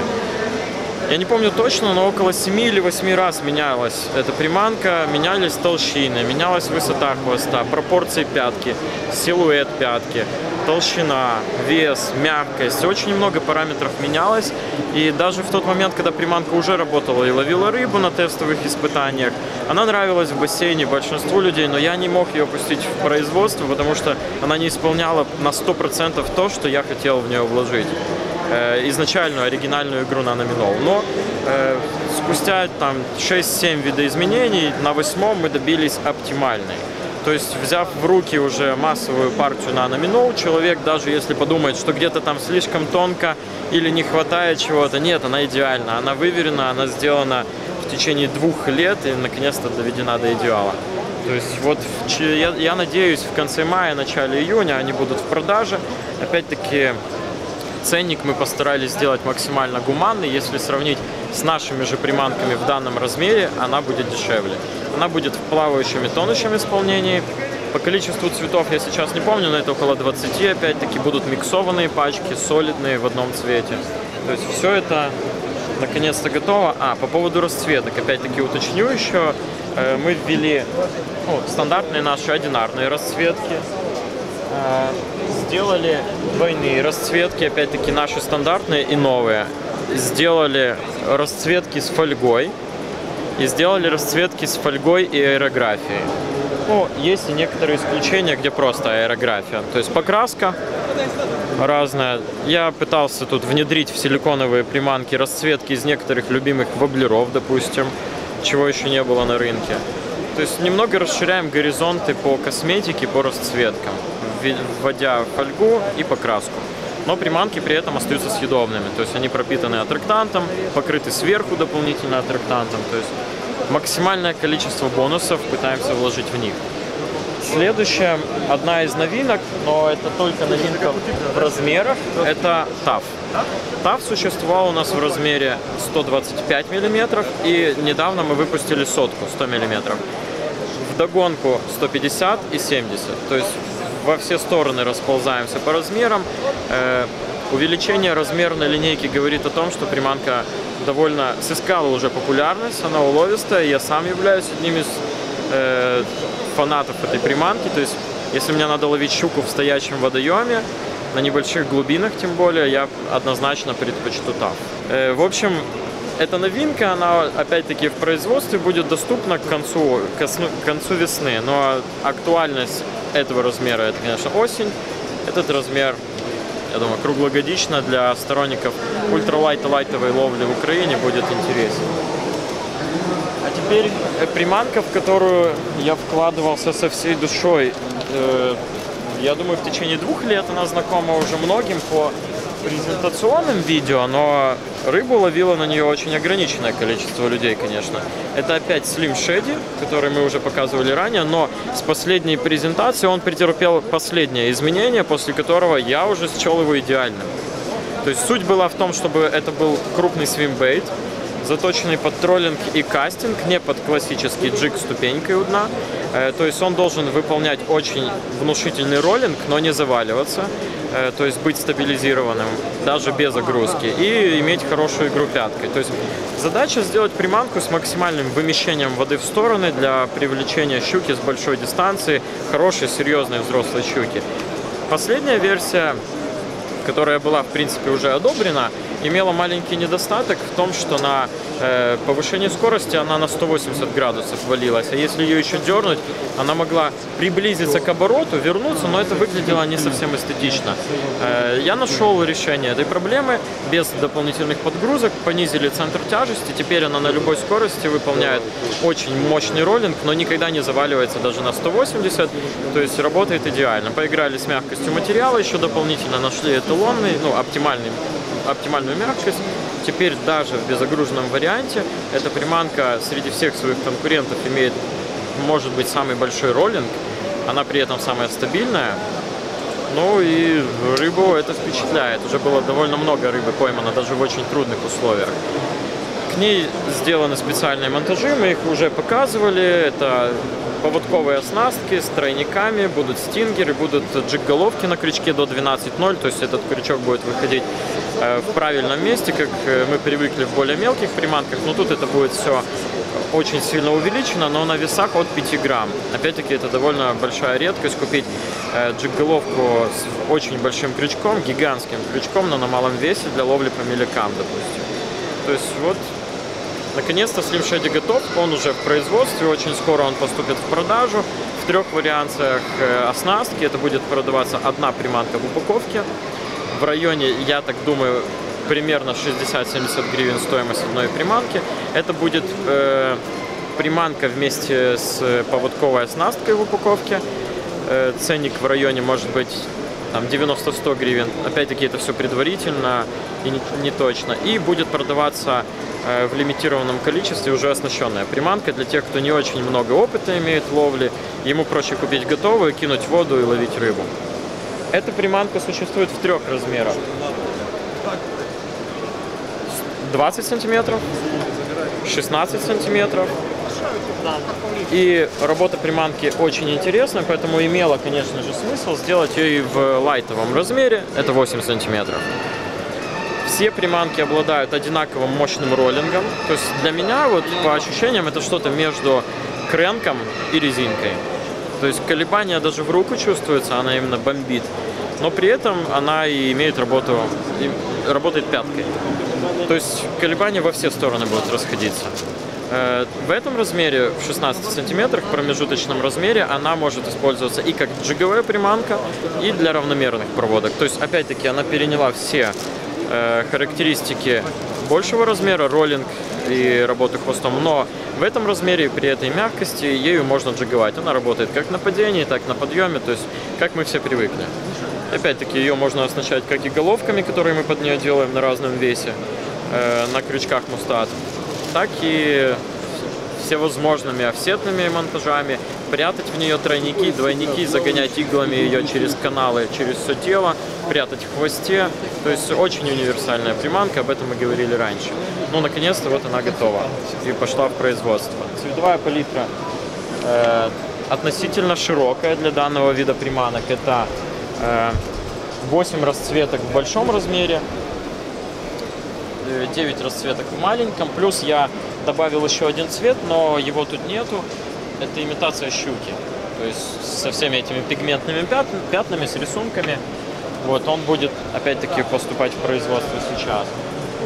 Я не помню точно, но около 7 или 8 раз менялась эта приманка, менялись толщины, менялась высота хвоста, пропорции пятки, силуэт пятки, толщина, вес, мягкость. Очень много параметров менялось. И даже в тот момент, когда приманка уже работала и ловила рыбу на тестовых испытаниях, она нравилась в бассейне большинству людей, но я не мог ее пустить в производство, потому что она не исполняла на 100% то, что я хотел в нее вложить э, изначальную оригинальную игру на номинал. Но э, спустя там 6-7 видоизменений на восьмом мы добились оптимальной. То есть, взяв в руки уже массовую партию на номинал, человек, даже если подумает, что где-то там слишком тонко или не хватает чего-то, нет, она идеальна, она выверена, она сделана в течение двух лет и наконец-то доведена до идеала. То есть вот я, я надеюсь, в конце мая, начале июня они будут в продаже. Опять-таки Ценник мы постарались сделать максимально гуманный. Если сравнить с нашими же приманками в данном размере, она будет дешевле. Она будет в плавающем и тонущем исполнении. По количеству цветов я сейчас не помню, но это около 20. Опять-таки будут миксованные пачки, солидные в одном цвете. То есть все это наконец-то готово. А, по поводу расцветок, опять-таки уточню еще. Э, Мы ввели ну, стандартные наши одинарные расцветки. Э, Сделали двойные расцветки, опять-таки наши стандартные и новые. Сделали расцветки с фольгой. и сделали расцветки с фольгой и аэрографией. Ну, есть и некоторые исключения, где просто аэрография. То есть покраска разная. Я пытался тут внедрить в силиконовые приманки расцветки из некоторых любимых воблеров, допустим, чего еще не было на рынке. То есть немного расширяем горизонты по косметике, по расцветкам, вводя фольгу и покраску. Но приманки при этом остаются съедобными. То есть они пропитаны аттрактантом, покрыты сверху дополнительно аттрактантом. То есть максимальное количество бонусов пытаемся вложить в них. Следующая, одна из новинок, но это только новинка в размерах, это TAF. TAF существовал у нас в размере 125 мм, и недавно мы выпустили сотку 100 мм. Догонку 150 и 70. То есть во все стороны расползаемся по размерам. Э, Увеличение размерной линейки говорит о том, что приманка довольно сыскала уже популярность, она уловистая. Я сам являюсь одним из э, фанатов этой приманки. То есть, если мне надо ловить щуку в стоячем водоеме, на небольших глубинах тем более, я однозначно предпочту TAF. Э, в общем, эта новинка, она опять-таки в производстве будет доступна к концу, к концу весны. Но актуальность этого размера это, конечно, осень. Этот размер, я думаю, круглогодично для сторонников ультралайта-лайтовой ловли в Украине будет интересен. А теперь э, приманка, в которую я вкладывался со всей душой. Э, Я думаю, в течение двух лет она знакома уже многим по презентационным видео, но рыбу ловило на нее очень ограниченное количество людей, конечно. Это опять Slim Shady, который мы уже показывали ранее, но с последней презентации он претерпел последнее изменение, после которого я уже счел его идеальным. То есть суть была в том, чтобы это был крупный свимбейт, заточенный под троллинг и кастинг, не под классический джиг ступенькой у дна. Э, То есть он должен выполнять очень внушительный роллинг, но не заваливаться, Э, то есть быть стабилизированным даже без загрузки и иметь хорошую игру пяткой. То есть задача сделать приманку с максимальным вымещением воды в стороны для привлечения щуки с большой дистанции, хорошей, серьезной взрослой щуки. Последняя версия которая была, в принципе, уже одобрена, имела маленький недостаток в том, что на э, повышении скорости она на 180 градусов валилась, а если ее еще дернуть, она могла приблизиться к обороту, вернуться, но это выглядело не совсем эстетично. Э, я нашел решение этой проблемы без дополнительных подгрузок, понизили центр тяжести, теперь она на любой скорости выполняет очень мощный роллинг, но никогда не заваливается даже на 180, то есть работает идеально. Поиграли с мягкостью материала, еще дополнительно нашли эталонный, ну, оптимальный, оптимальную мягкость. Теперь даже в безогруженном варианте эта приманка среди всех своих конкурентов имеет, может быть, самый большой роллинг, она при этом самая стабильная, ну и рыбу это впечатляет. Уже было довольно много рыбы поймано, даже в очень трудных условиях. К ней сделаны специальные монтажи, мы их уже показывали. Это поводковые оснастки с тройниками, будут стингеры, будут джиг-головки на крючке до 12.0, то есть этот крючок будет выходить в правильном месте, как э, мы привыкли в более мелких приманках, но тут это будет все очень сильно увеличено, но на весах от 5 грамм. Опять-таки это довольно большая редкость купить э, джиг-головку с очень большим крючком, гигантским крючком, но на малом весе для ловли по мелякам, допустим. То есть вот Наконец-то Slim Shady готов, он уже в производстве, очень скоро он поступит в продажу. В трех вариациях э, оснастки, это будет продаваться одна приманка в упаковке. В районе, я так думаю, примерно 60-70 гривен стоимость одной приманки. Это будет э, приманка вместе с поводковой оснасткой в упаковке. Э, ценник в районе может быть там 90-100 гривен. Опять-таки это все предварительно и не, не точно. И будет продаваться э, в лимитированном количестве уже оснащенная приманка для тех, кто не очень много опыта имеет в ловле. Ему проще купить готовую, кинуть воду и ловить рыбу. Эта приманка существует в трех размерах. 20 сантиметров, 16 сантиметров. И работа приманки очень интересная, поэтому имело, конечно же, смысл сделать ее и в лайтовом размере, это 8 сантиметров. Все приманки обладают одинаковым мощным роллингом. То есть для меня, вот по ощущениям, это что-то между кренком и резинкой. То есть колебания даже в руку чувствуется, она именно бомбит. Но при этом она и имеет работу, и работает пяткой. То есть колебания во все стороны будут расходиться. Э, В этом размере, в 16 сантиметрах, в промежуточном размере, она может использоваться и как джиговая приманка, и для равномерных проводок. То есть, опять-таки, она переняла все э, характеристики большего размера, роллинг и работы хвостом, но в этом размере при этой мягкости ею можно джиговать. Она работает как на падении, так и на подъеме, то есть как мы все привыкли. Опять-таки ее можно оснащать как и головками, которые мы под нее делаем на разном весе, э, на крючках мустат, так и всевозможными офсетными монтажами, прятать в нее тройники, двойники, загонять иглами ее через каналы, через все тело, прятать в хвосте. То есть очень универсальная приманка, об этом мы говорили раньше. Ну, наконец-то вот она готова и пошла в производство. Цветовая палитра э, относительно широкая для данного вида приманок. Это э, 8 расцветок в большом размере, 9 расцветок в маленьком. Плюс я добавил еще один цвет, но его тут нету. Это имитация щуки. То есть со всеми этими пигментными пят- пятнами, с рисунками. Вот он будет опять-таки поступать в производство сейчас.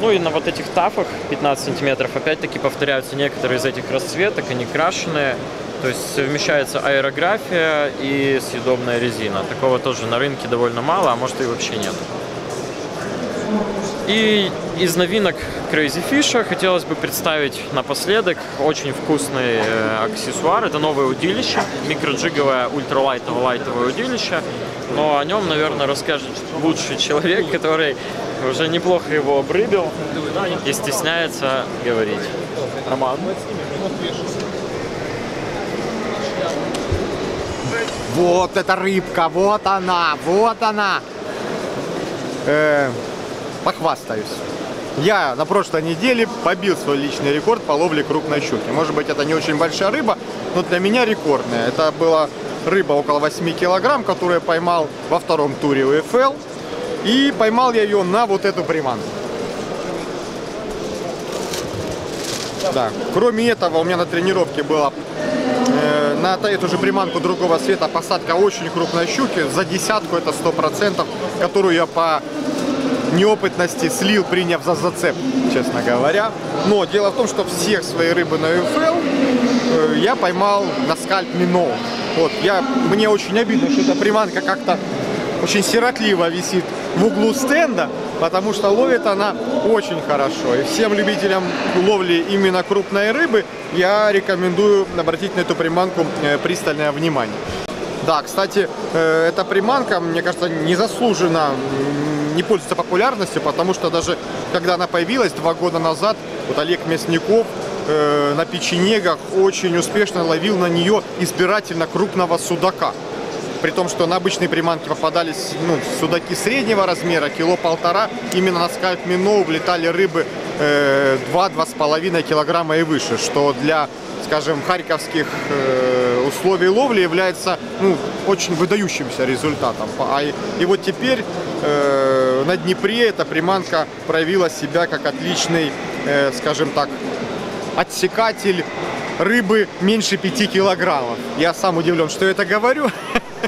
Ну и на вот этих тафах 15 сантиметров опять-таки повторяются некоторые из этих расцветок, они крашеные. То есть совмещается аэрография и съедобная резина. Такого тоже на рынке довольно мало, а может и вообще нет. И из новинок Crazy Fish хотелось бы представить напоследок очень вкусный э, аксессуар. Это новое удилище, микроджиговое ультралайтово-лайтовое удилище. Но о нем, наверное, расскажет лучший человек, который уже неплохо его обрыбил и стесняется говорить. Роман. Вот эта рыбка, вот она, вот она. Э, похвастаюсь. Я на прошлой неделе побил свой личный рекорд по ловле крупной щуки. Может быть, это не очень большая рыба, но для меня рекордная. Это была рыба около 8 килограмм, которую я поймал во втором туре УФЛ. И поймал я ее на вот эту приманку. Да. Кроме этого, у меня на тренировке была э, на эту же приманку другого цвета посадка очень крупной щуки. За десятку это сто процентов, которую я по неопытности слил, приняв за зацеп, честно говоря. Но дело в том, что всех свои рыбы на UFL э, я поймал на скальп миноу. Вот, я, мне очень обидно, что эта приманка как-то очень сиротливо висит в углу стенда, потому что ловит она очень хорошо. И всем любителям ловли именно крупной рыбы я рекомендую обратить на эту приманку э, пристальное внимание. Да, кстати, э, эта приманка, мне кажется, незаслуженно не пользуется популярностью, потому что даже когда она появилась два года назад, вот Олег Мясников э, на печенегах очень успешно ловил на нее избирательно крупного судака. При том, что на обычные приманки попадались ну, судаки среднего размера, кило полтора, именно на скальп миноу влетали рыбы э, 2-2,5 килограмма и выше, что для, скажем, харьковских э, условий ловли является ну, очень выдающимся результатом. А, и, и вот теперь э, на Днепре эта приманка проявила себя как отличный, э, скажем так, отсекатель рыбы меньше 5 килограммов. Я сам удивлен, что я это говорю.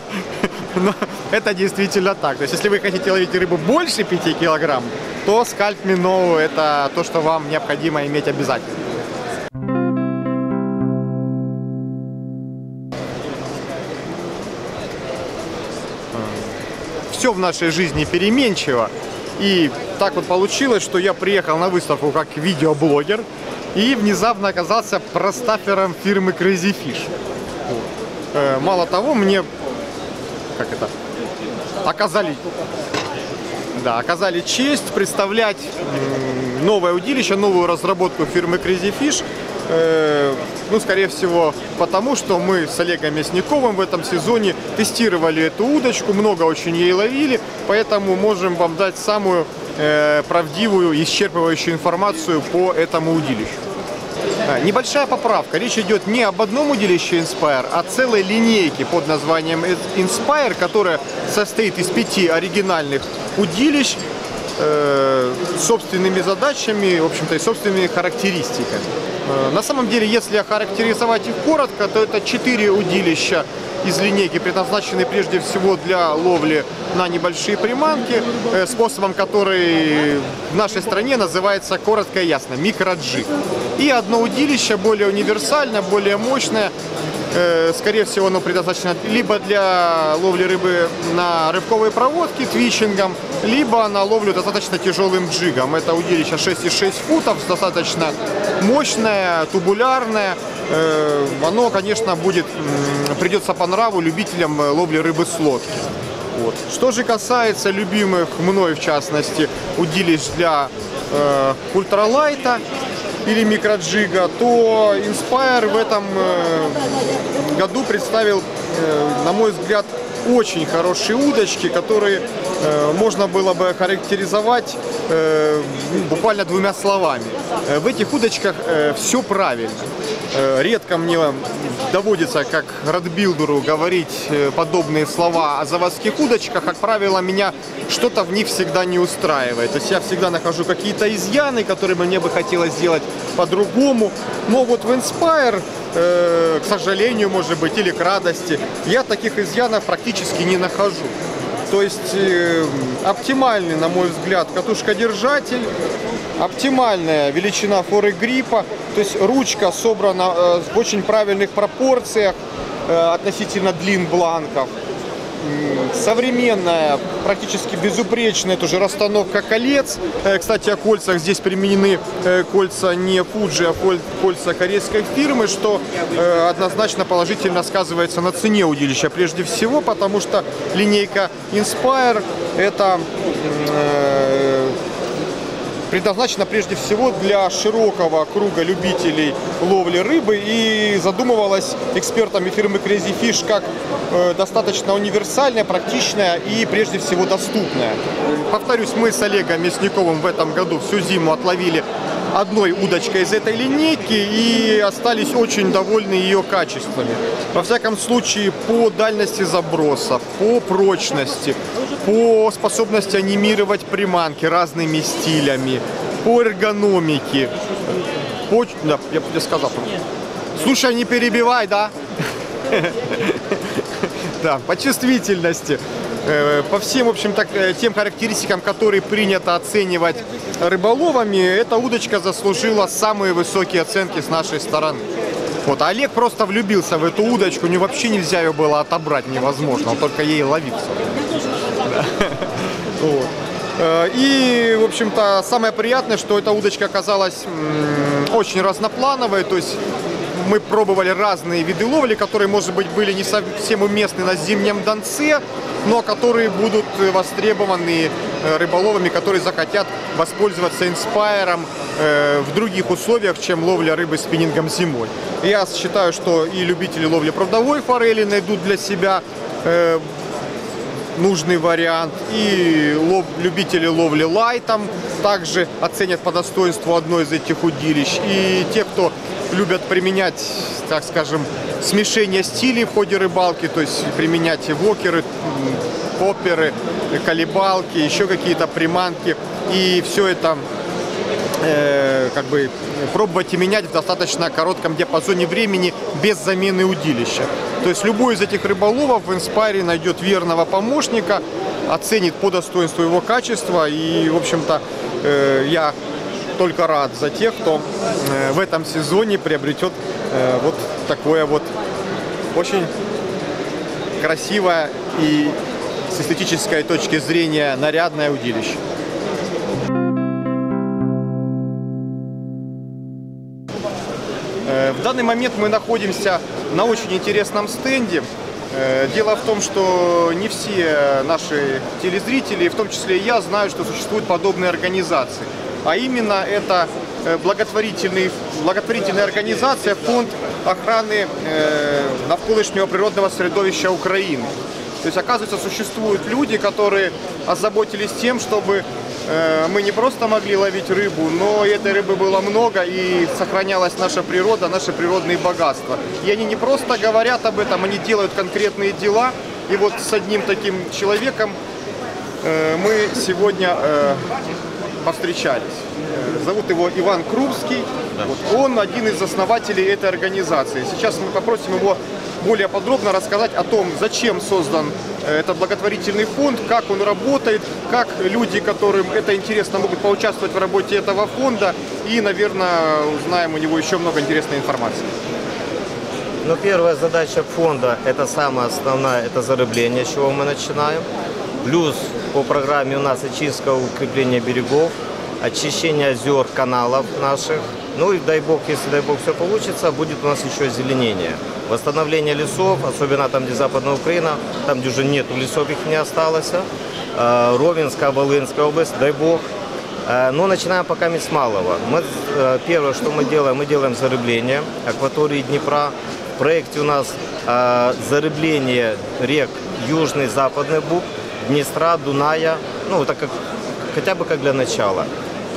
Но это действительно так. То есть, если вы хотите ловить рыбу больше 5 килограмм, то скальп миноу это то, что вам необходимо иметь обязательно. В нашей жизни переменчиво. И так вот получилось, что я приехал на выставку как видеоблогер и внезапно оказался простафером фирмы Crazy Fish. Э, Мало того, мне как это оказали да, оказали честь представлять новое удилище, новую разработку фирмы Crazy Fish. Э, ну, скорее всего, потому что мы с Олегом Мясниковым в этом сезоне тестировали эту удочку, много очень ей ловили, поэтому можем вам дать самую э, правдивую, исчерпывающую информацию по этому удилищу. А, Небольшая поправка. Речь идет не об одном удилище Inspire, а целой линейке под названием Inspire, которая состоит из пяти оригинальных удилищ, э, собственными задачами, в общем-то, и собственными характеристиками. Э, На самом деле, если охарактеризовать их коротко, то это четыре удилища из линейки, предназначенные прежде всего для ловли на небольшие приманки, э, способом, который в нашей стране называется коротко и ясно – микроджиг. И одно удилище более универсальное, более мощное, скорее всего, оно предназначено либо для ловли рыбы на рыбковые проводки твичингом, либо на ловлю достаточно тяжелым джигом. Это удилище 6,6 футов, достаточно мощное, тубулярное. Э, Оно, конечно, будет, придется по нраву любителям э, ловли рыбы с лодки. Вот. Что же касается любимых мной, в частности, удилищ для э, ультралайта или микроджига, то Inspire в этом э, году представил, э, на мой взгляд, очень хорошие удочки, которые э, можно было бы характеризовать э, буквально двумя словами. Э, В этих удочках все правильно. Э, Редко мне доводится, как радбилдеру, говорить э, подобные слова о заводских удочках. Как правило, меня что-то в них всегда не устраивает. То есть я всегда нахожу какие-то изъяны, которые мне бы хотелось сделать по-другому. Но вот в Inspire, э, к сожалению, может быть, или к радости, я таких изъянов практически не нахожу. То есть э, оптимальный, на мой взгляд, катушкодержатель, оптимальная величина форы гриппа, то есть ручка собрана э, в очень правильных пропорциях э, относительно длин бланков. Современная, практически безупречная тоже расстановка колец. Э, Кстати, о кольцах здесь применены э, кольца не Fuji, а коль- кольца корейской фирмы, что э, однозначно положительно сказывается на цене удилища. Прежде всего, потому что линейка Inspire это предназначена прежде всего для широкого круга любителей ловли рыбы и задумывалась экспертами фирмы Crazy Fish как э, достаточно универсальная, практичная и прежде всего доступная. Повторюсь, мы с Олегом Мясниковым в этом году всю зиму отловили одной удочкой из этой линейки и остались очень довольны ее качествами. Во всяком случае, по дальности заброса, по прочности, по способности анимировать приманки разными стилями, по эргономике, по... Да, я, я сказал. Слушай, не перебивай, да? Да, по чувствительности, по всем, в общем, так, э, тем характеристикам, которые принято оценивать рыболовами, эта удочка заслужила самые высокие оценки с нашей стороны. Вот, Олег просто влюбился в эту удочку, не вообще нельзя ее было отобрать невозможно, он только ей ловился. Э, И, в общем-то, самое приятное, что эта удочка оказалась очень разноплановой, то есть мы пробовали разные виды ловли, которые, может быть, были не совсем уместны на зимнем донце, но которые будут востребованы э, рыболовами, которые захотят воспользоваться инспайром э, в других условиях, чем ловля рыбы спиннингом зимой. Я считаю, что и любители ловли правдовой форели найдут для себя э, нужный вариант. И лов- любители ловли лайтом также оценят по достоинству одно из этих удилищ. И те, кто любят применять, так скажем, смешение стилей в ходе рыбалки, то есть применять вокеры, м, попперы, колебалки, еще какие-то приманки. И все это э, как бы пробовать и менять в достаточно коротком диапазоне времени без замены удилища. То есть любой из этих рыболовов в Инспайре найдет верного помощника, оценит по достоинству его качества и, в общем-то, э, я только рад за тех, кто э, в этом сезоне приобретет вот такое вот очень красивое и с эстетической точки зрения нарядное удилище. В данный момент мы находимся на очень интересном стенде. Э, Дело в том, что не все наши телезрители, в том числе и я, знают, что существуют подобные организации. А именно это э, благотворительный, благотворительная организация Фонд охраны э, навколишнего природного средовища Украины. То есть, оказывается, существуют люди, которые озаботились тем, чтобы мы не просто могли ловить рыбу, но этой рыбы было много и сохранялась наша природа, наши природные богатства. И они не просто говорят об этом, они делают конкретные дела. И вот с одним таким человеком э, мы сегодня э, повстречались. Э, Зовут его Иван Крупский. Вот Он один из основателей этой организации. Сейчас мы попросим его более подробно рассказать о том, зачем создан э, этот благотворительный фонд, как он работает, как люди, которым это интересно, могут поучаствовать в работе этого фонда. И, наверное, узнаем у него еще много интересной информации. Но первая задача фонда, это самая основная, это зарыбление, с чего мы начинаем. Плюс по программе у нас очистка укрепления берегов, очищение озер, каналов наших. Ну и дай бог, если дай бог все получится, будет у нас еще озеленение. Восстановление лесов, особенно там, где Западная Украина, там, где уже нету лесов, их не осталось. Э, Ровенская, Волынская область, дай бог. Э, Но начинаем пока с малого. Мы, э, первое, что мы делаем, мы делаем зарыбление акватории Днепра. В проекте у нас зарыбление рек Южный, Западный Буг, Днестра, Дуная. Ну, это как, хотя бы как для начала.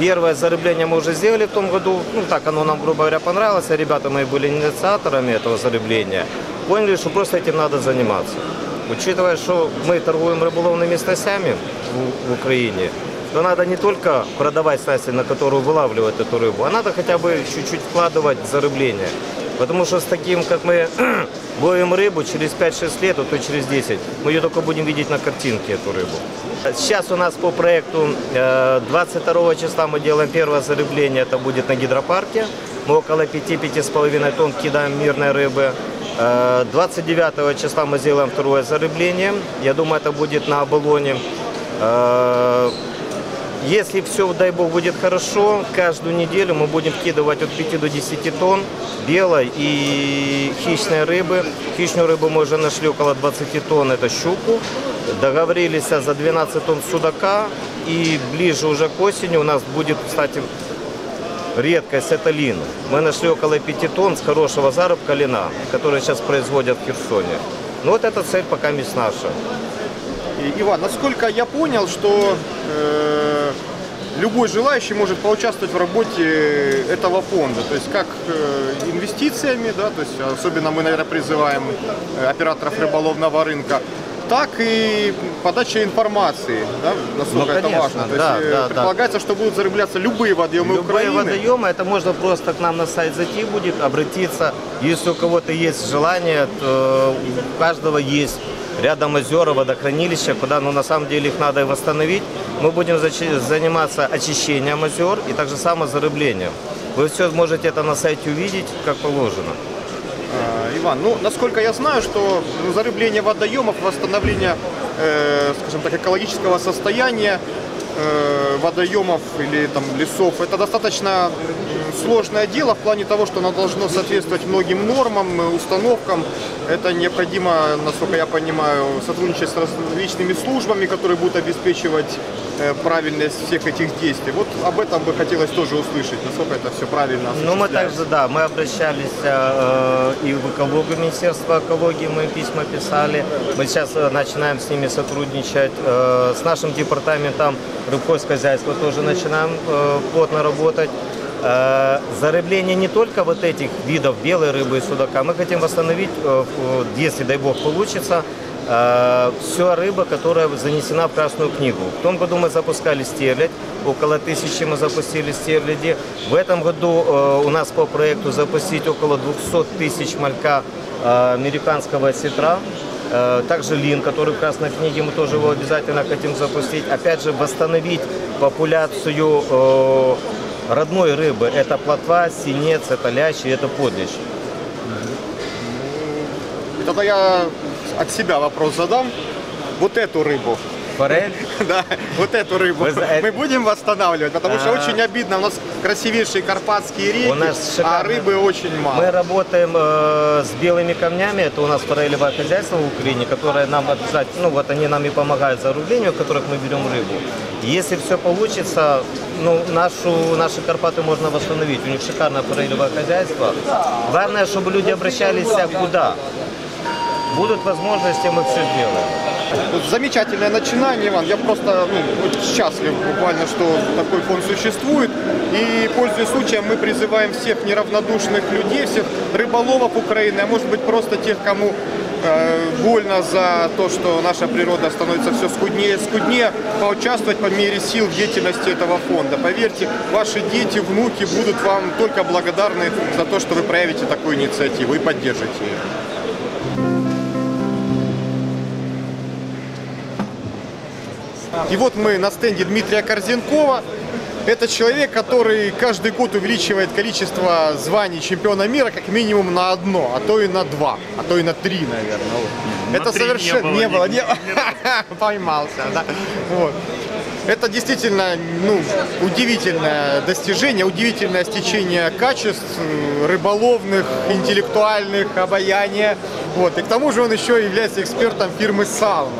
Первое зарыбление мы уже сделали в том году. Ну, так оно нам, грубо говоря, понравилось. а Ребята мои были инициаторами этого зарыбления. Поняли, что просто этим надо заниматься. Учитывая, что мы торгуем рыболовными снастями в, в Украине, то надо не только продавать снасти, на которую вылавливают эту рыбу, а надо хотя бы чуть-чуть вкладывать в зарыбление. Потому что с таким, как мы ловим рыбу, через 5-6 лет, а то через 10, мы ее только будем видеть на картинке, эту рыбу. Сейчас у нас по проекту э, 22 числа мы делаем первое зарыбление, это будет на гидропарке. Мы около 5-5,5 тонн кидаем мирной рыбы. Э, 29 числа мы сделаем второе зарыбление. Я думаю, это будет на Оболоне. Э, Если все, дай бог, будет хорошо, каждую неделю мы будем вкидывать от 5 до 10 тонн белой и хищной рыбы. Хищную рыбу мы уже нашли около 20 тонн, это щуку. Договорились за 12 тонн судака. И ближе уже к осени у нас будет, кстати, редкость, это лин. Мы нашли около 5 тонн с хорошего заработка лина, который сейчас производят в Херсоне. Ну вот эта цель пока есть наша. Иван, насколько я понял, что э, любой желающий может поучаствовать в работе этого фонда, то есть как э, инвестициями, да, то есть особенно мы, наверное, призываем э, операторов рыболовного рынка, так и подача информации, да, насколько Ну, это конечно, важно. То да, есть, э, да, да. предполагается, что будут зарыбляться любые водоемы Любые Украины. водоемы, это можно просто к нам на сайт зайти будет, обратиться. Если у кого-то есть желание, то у каждого есть рядом озера, водохранилища, куда, ну, на самом деле их надо восстановить. Мы будем заниматься очищением озер и также само зарыблением. Вы все можете это на сайте увидеть, как положено. А, Иван, ну, насколько я знаю, что ну, зарыбление водоемов, восстановление, э, скажем так, экологического состояния э, водоемов или там лесов, это достаточно сложное дело в плане того, что оно должно соответствовать многим нормам, установкам. Это необходимо, насколько я понимаю, сотрудничать с различными службами, которые будут обеспечивать э, правильность всех этих действий. Вот об этом бы хотелось тоже услышать, насколько это все правильно Ну, мы также, да, мы обращались э, и в экологию, Министерство экологии, мы письма писали. Мы сейчас э, начинаем с ними сотрудничать. Э, с нашим департаментом рыбхозхозяйства тоже начинаем э, плотно работать. Э, зарыбление не только вот этих видов белой рыбы и судака. Мы хотим восстановить, э, если, дай бог, получится, э, вся рыба, которая занесена в Красную книгу. В том году мы запускали стерлядь, около тысячи мы запустили стерляди. В этом году э, у нас по проекту запустить около 200 тысяч малька э, американского сетра. Э, Также лин, который в Красной книге, мы тоже его обязательно хотим запустить. Опять же, восстановить популяцию родной рыбы. Это плотва, синец, это лящ и это подлещ. Тогда я от себя вопрос задам. Вот эту рыбу, Форель. да, вот эту рыбу мы будем восстанавливать, потому что А. очень обидно. У нас красивейшие карпатские реки, У а рыбы очень мало. Мы работаем э, с белыми камнями. Это у нас форелевое хозяйство в Украине, которое нам обязательно, ну вот они нам и помогают за рублению, в которых мы берем рыбу. Если все получится, ну нашу, наши Карпаты можно восстановить. У них шикарное форелевое хозяйство. Главное, чтобы люди обращались куда. Будут возможности, мы все сделаем. Замечательное начинание, Иван. Я просто ну, счастлив буквально, что такой фонд существует. И, пользуясь случаем, мы призываем всех неравнодушных людей, всех рыболовов Украины, а может быть просто тех, кому э, больно за то, что наша природа становится все скуднее и скуднее, поучаствовать по мере сил в деятельности этого фонда. Поверьте, ваши дети, внуки будут вам только благодарны за то, что вы проявите такую инициативу и поддержите ее. И вот мы на стенде Дмитрия Корзенкова. Это человек, который каждый год увеличивает количество званий чемпиона мира как минимум на одно, а то и на два, а то и на три, наверное. Вот. Это три не совершенно было не было. не- Поймался, да. Вот. Это действительно ну, удивительное достижение, удивительное стечение качеств рыболовных, интеллектуальных, обаяния. Вот. И к тому же он еще является экспертом фирмы Салма.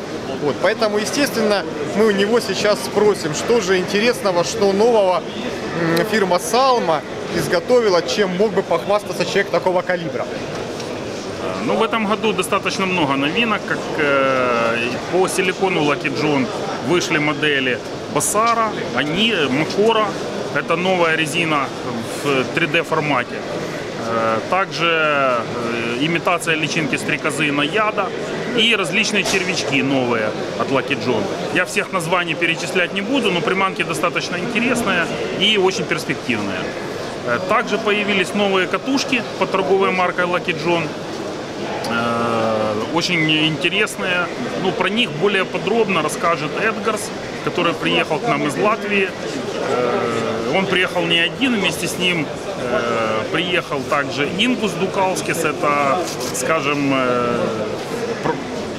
Вот. Поэтому, естественно, мы у него сейчас спросим, что же интересного, что нового фирма Салма изготовила, чем мог бы похвастаться человек такого калибра. Ну, в этом году достаточно много новинок, как э, по силикону Lucky John вышли модели Басара, они, Макора, это новая резина в 3D формате. Э, Также э, имитация личинки стрекозы на яда и различные червячки новые от Lucky John. Я всех названий перечислять не буду, но приманки достаточно интересные и очень перспективные. Э, Также появились новые катушки под торговой маркой Lucky John. Очень интересные. Ну, про них более подробно расскажет Эдгарс, который приехал к нам из Латвии. Он приехал не один, вместе с ним приехал также Ингус Дукалскис, это, скажем, э,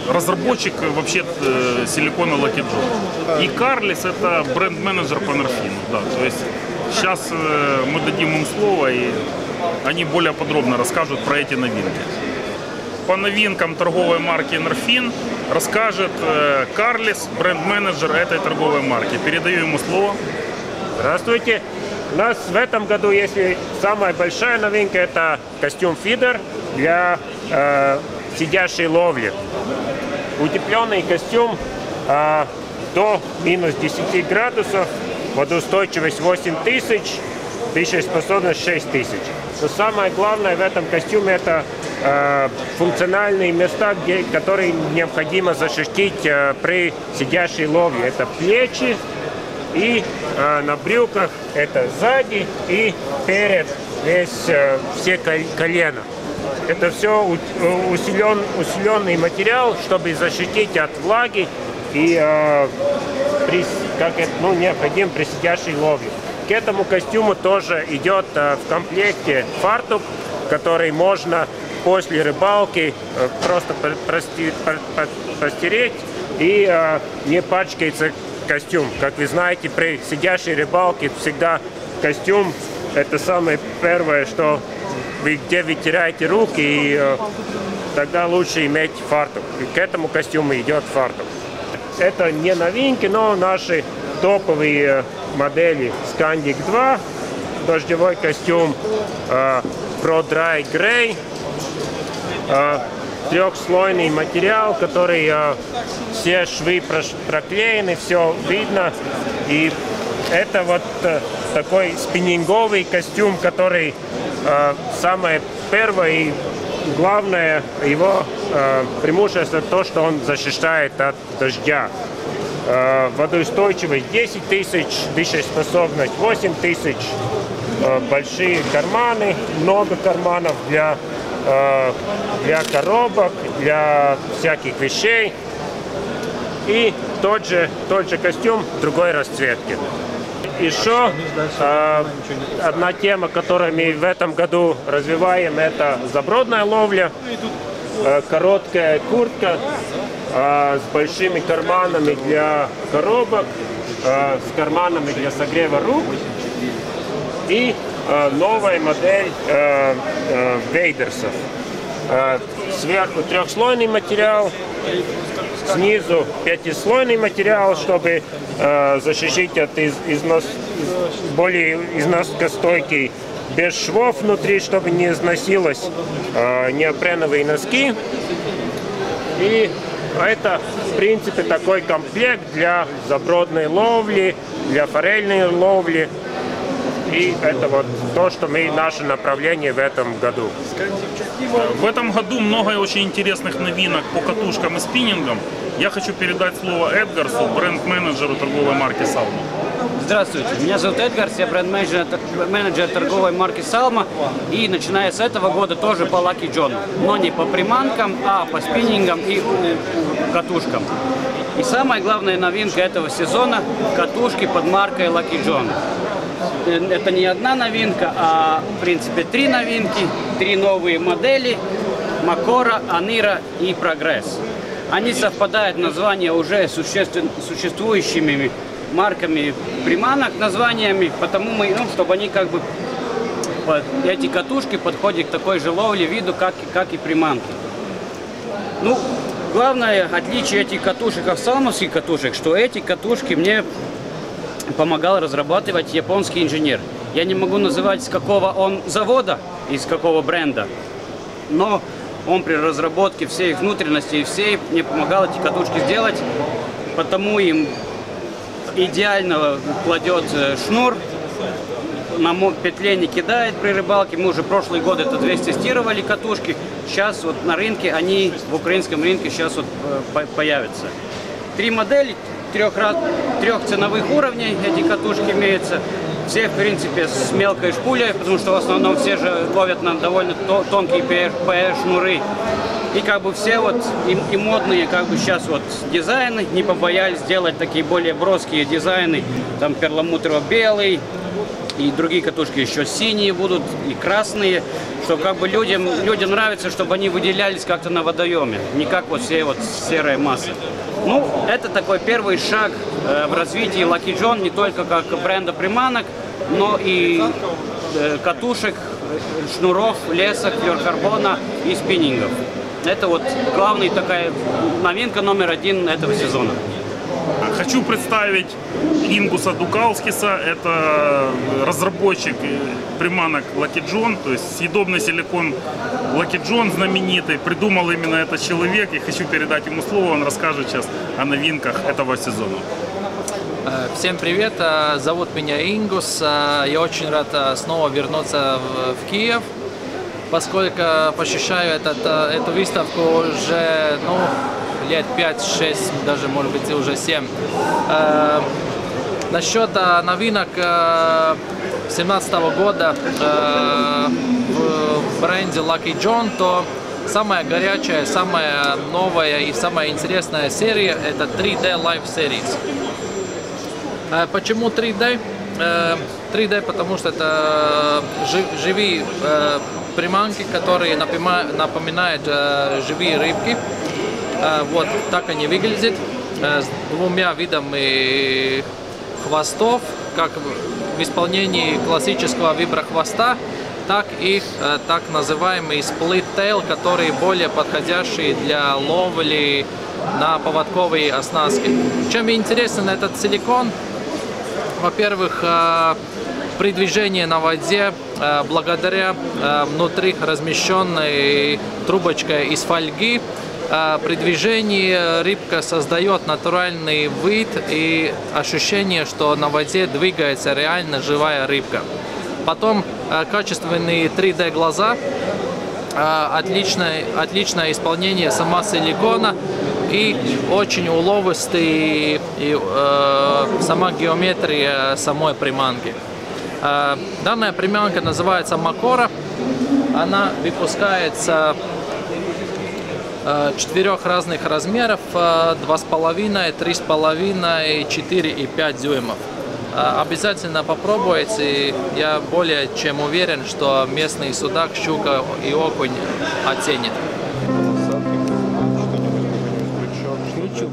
разработчик э, вообще э, силикона Lucky. И Карлис это бренд-менеджер по Норфину. Да, то есть сейчас э, мы дадим им слово, и они более подробно расскажут про эти новинки. По новинкам торговой марки Норфин расскажет э, Карлис, бренд-менеджер этой торговой марки. Передаю ему слово. Здравствуйте. У нас в этом году, если самая большая новинка, это костюм фидер для э, сидящей ловли. Утепленный костюм э, до минус 10 градусов, водоустойчивость 8000, дышеспособность 6000. Но самое главное в этом костюме это э, функциональные места, где, которые необходимо защитить э, при сидящей ловле. Это плечи, и э, на брюках это сзади и перед весь э, все кол- колено. Это все усилен, усиленный материал, чтобы защитить от влаги и э, при, как это, ну, необходим при сидящей ловле. К этому костюму тоже идет э, в комплекте фартук, который можно после рыбалки э, просто про- прости- про- про- простереть и э, не пачкается костюм. Как вы знаете, при сидящей рыбалке всегда костюм это самое первое, что вы, где вы теряете руки, и э, тогда лучше иметь фартук. И к этому костюму идет фартук. Это не новинки, но наши топовые э, модели Scandic 2, дождевой костюм э, Pro Dry Gray, э, трехслойный материал, который э, все швы проклеены, все видно. И это вот э, такой спиннинговый костюм, который э, самое первое и главное его э, преимущество то, что он защищает от дождя. Э, водоустойчивость 10 тысяч, дышеспособность 8 тысяч, большие карманы, много карманов для, э, для коробок, для всяких вещей. И тот же, тот же костюм другой расцветки. Еще э, одна тема, которую мы в этом году развиваем, это забродная ловля. Э, короткая куртка э, с большими карманами для коробок, э, с карманами для согрева рук. И э, новая модель э, э, вейдерсов. Э, сверху трехслойный материал, снизу пятислойный материал, чтобы э, защитить от из- износ, более износостойкий, без швов внутри, чтобы не износилось, э, неопреновые носки. И это, в принципе, такой комплект для забродной ловли, для форельной ловли. И это вот то, что мы, наше направление в этом году. В этом году много очень интересных новинок по катушкам и спиннингам. Я хочу передать слово Эдгарсу, бренд-менеджеру торговой марки Салма. Здравствуйте, меня зовут Эдгарс, я бренд-менеджер менеджер торговой марки Салма. И начиная с этого года тоже по Lucky John. Но не по приманкам, а по спиннингам и э, катушкам. И самая главная новинка этого сезона – катушки под маркой Lucky John. Э, Это не одна новинка, а в принципе три новинки, три новые модели – Макора, Анира и Прогресс. Они совпадают в названии уже существующими марками приманок, названиями, потому мы, ну, чтобы они как бы эти катушки подходят к такой же ловле виду, как, как и приманки. Ну, главное отличие этих катушек от салмовских катушек, что эти катушки мне помогал разрабатывать японский инженер. Я не могу называть, с какого он завода, из какого бренда, но он при разработке всей внутренности и всей мне помогал эти катушки сделать, потому им идеально кладет э, шнур, на петле не кидает при рыбалке. Мы уже прошлый год это 200 тестировали катушки. Сейчас вот на рынке они, в украинском рынке сейчас вот э, по- появятся. Три модели трех, раз, трех ценовых уровней эти катушки имеются. Все, в принципе, с мелкой шпулей, потому что в основном все же ловят на довольно то- тонкие PR-шнуры. И как бы все вот и, и модные как бы сейчас вот дизайны не побоялись сделать такие более броские дизайны. Там перламутрово-белый, и другие катушки еще синие будут, и красные, что как бы людям, людям нравится, чтобы они выделялись как-то на водоеме, не как вот все вот серая масса. Ну, это такой первый шаг э, в развитии Lucky John, не только как бренда приманок, но и э, катушек, шнуров, лесок, флюоркарбона и спиннингов. Это вот главная такая новинка номер один этого сезона. Хочу представить Ингуса Дукаускиса. Это разработчик э, приманок Lucky John, то есть съедобный силикон Lucky John знаменитый. Придумал именно этот человек. И хочу передать ему слово. Он расскажет сейчас о новинках этого сезона. Э, Всем привет, э, зовут меня Ингус. Э, Я очень рад э, снова вернуться в Киев, поскольку посещаю этот, э, эту выставку уже ну, лет 5-6, даже может быть уже 7. Э, Насчет э, новинок 2017 года э, в бренде Lucky John, то самая горячая, самая новая и самая интересная серия это 3D Live Series. Э, Почему 3D? Э, 3D, потому что это жи- живые э, приманки, которые напоминают э, живые рыбки. Э, Вот так они выглядят. э, С двумя видами хвостов, как в исполнении классического виброхвоста, так и э, так называемый split tail, который более подходящий для ловли на поводковые оснастки. Чем интересен этот силикон? Во-первых, э, при движении на воде, благодаря внутри размещенной трубочкой из фольги, при движении рыбка создает натуральный вид и ощущение, что на воде двигается реально живая рыбка. Потом э, качественные 3D глаза, э, отличное, отличное исполнение сама силикона и очень уловистый и, э, сама геометрия самой приманки. Э, данная приманка называется Макора. Она выпускается четырех разных размеров, э, 2,5, 3,5, 4 и 5 дюймов. Э, Обязательно попробуйте. Я более чем уверен, что местный судак, щука и окунь оценит.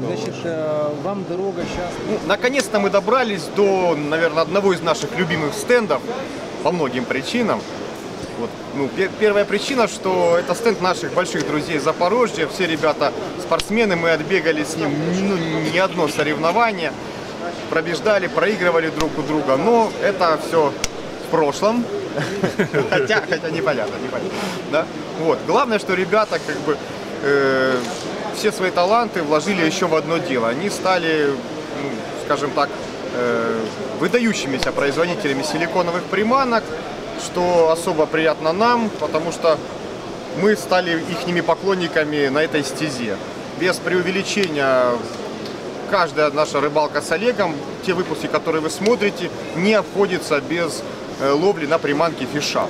Значит, вам дорога сейчас... Ну, наконец-то мы добрались до, наверное, одного из наших любимых стендов по многим причинам. Вот, ну, пе- первая причина, что это стенд наших больших друзей из Запорожья. Все ребята спортсмены, мы отбегали с ним ну, не одно соревнование. Побеждали, проигрывали друг у друга. Но это все в прошлом. Хотя, хотя непонятно, непонятно. Да? Вот. Главное, что ребята как бы э, все свои таланты вложили еще в одно дело. Они стали, ну, скажем так, э, выдающимися производителями силиконовых приманок, что особо приятно нам, потому что мы стали ихними поклонниками на этой стезе. Без преувеличения, каждая наша рыбалка с Олегом, те выпуски, которые вы смотрите, не обходится без э, ловли на приманке фиша.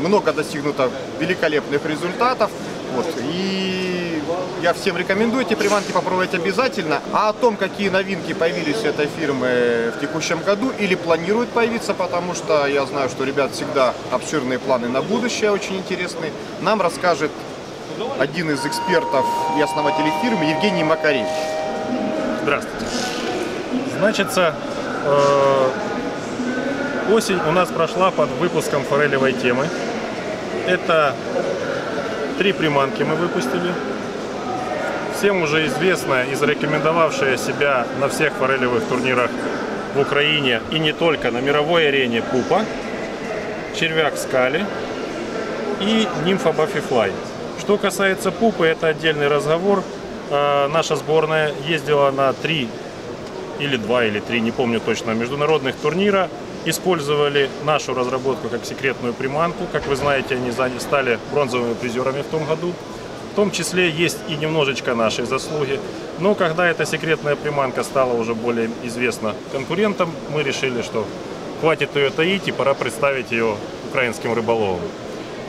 Много достигнуто великолепных результатов. Вот. И я всем рекомендую эти приманки попробовать обязательно. А о том, какие новинки появились у этой фирмы в текущем году или планируют появиться, потому что я знаю, что ребят всегда обширные планы на будущее, очень интересные, нам расскажет один из экспертов и основателей фирмы Евгений Макаревич. Здравствуйте. Значится, э, осень у нас прошла под выпуском форелевой темы. Это три приманки мы выпустили. Всем уже известная и зарекомендовавшая себя на всех форелевых турнирах в Украине и не только на мировой арене Пупа, червяк Скали и нимфа Баффифлай. Что касается Пупы, это отдельный разговор. Э, Наша сборная ездила на три или два или три, не помню точно, международных турнира. Использовали нашу разработку как секретную приманку. Как вы знаете, они стали бронзовыми призерами в том году. В том числе есть и немножечко нашей заслуги. Но когда эта секретная приманка стала уже более известна конкурентам, мы решили, что хватит ее таить и пора представить ее украинским рыболовам.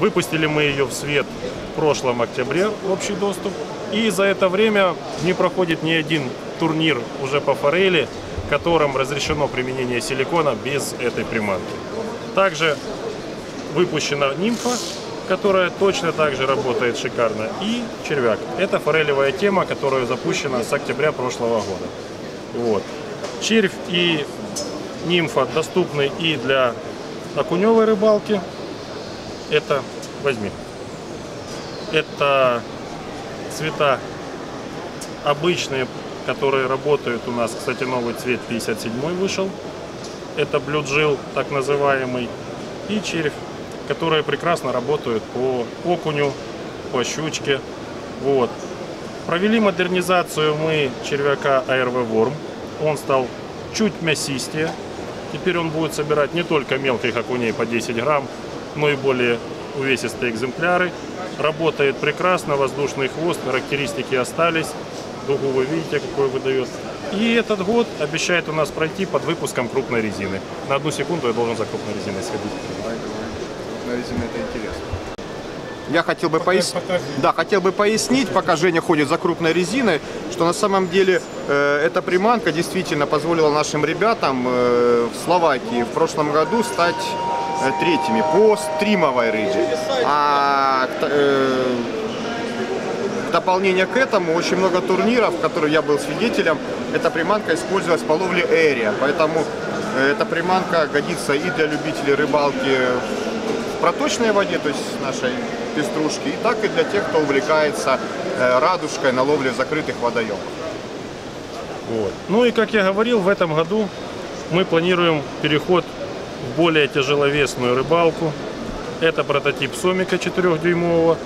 Выпустили мы ее в свет в прошлом октябре, общий доступ. И за это время не проходит ни один турнир уже по форели, в котором разрешено применение силикона без этой приманки. Также выпущена нимфа, которая точно так же работает шикарно, и червяк. Это форелевая тема, которая запущена с октября прошлого года. Вот. Червь и нимфа доступны и для окуневой рыбалки. Это возьми. Это цвета обычные, которые работают у нас. Кстати, новый цвет 57 вышел. Это блюджил, так называемый. И червь, которые прекрасно работают по окуню, по щучке. Вот. Провели модернизацию мы червяка ARV Worm. Он стал чуть мясистее. Теперь он будет собирать не только мелких окуней по 10 грамм, но и более увесистые экземпляры. Работает прекрасно, воздушный хвост, характеристики остались. Дугу вы видите, какой выдает. И этот год обещает у нас пройти под выпуском крупной резины. На одну секунду я должен за крупной резиной сходить. На резине это интересно. Я хотел бы пояснить, да, хотел бы пояснить, пока Женя ходит за крупной резиной, что на самом деле э, эта приманка действительно позволила нашим ребятам э, в Словакии в прошлом году стать э, третьими по стримовой рыбе. А э, в дополнение к этому очень много турниров, в которых я был свидетелем, эта приманка использовалась по ловле эрия. Поэтому э, эта приманка годится и для любителей рыбалки в проточной воде, то есть нашей пеструшки, и так и для тех, кто увлекается э, радужкой на ловле закрытых водоемов. Вот. Ну и как я говорил, в этом году мы планируем переход в более тяжеловесную рыбалку. Это прототип Сомика 4-дюймового.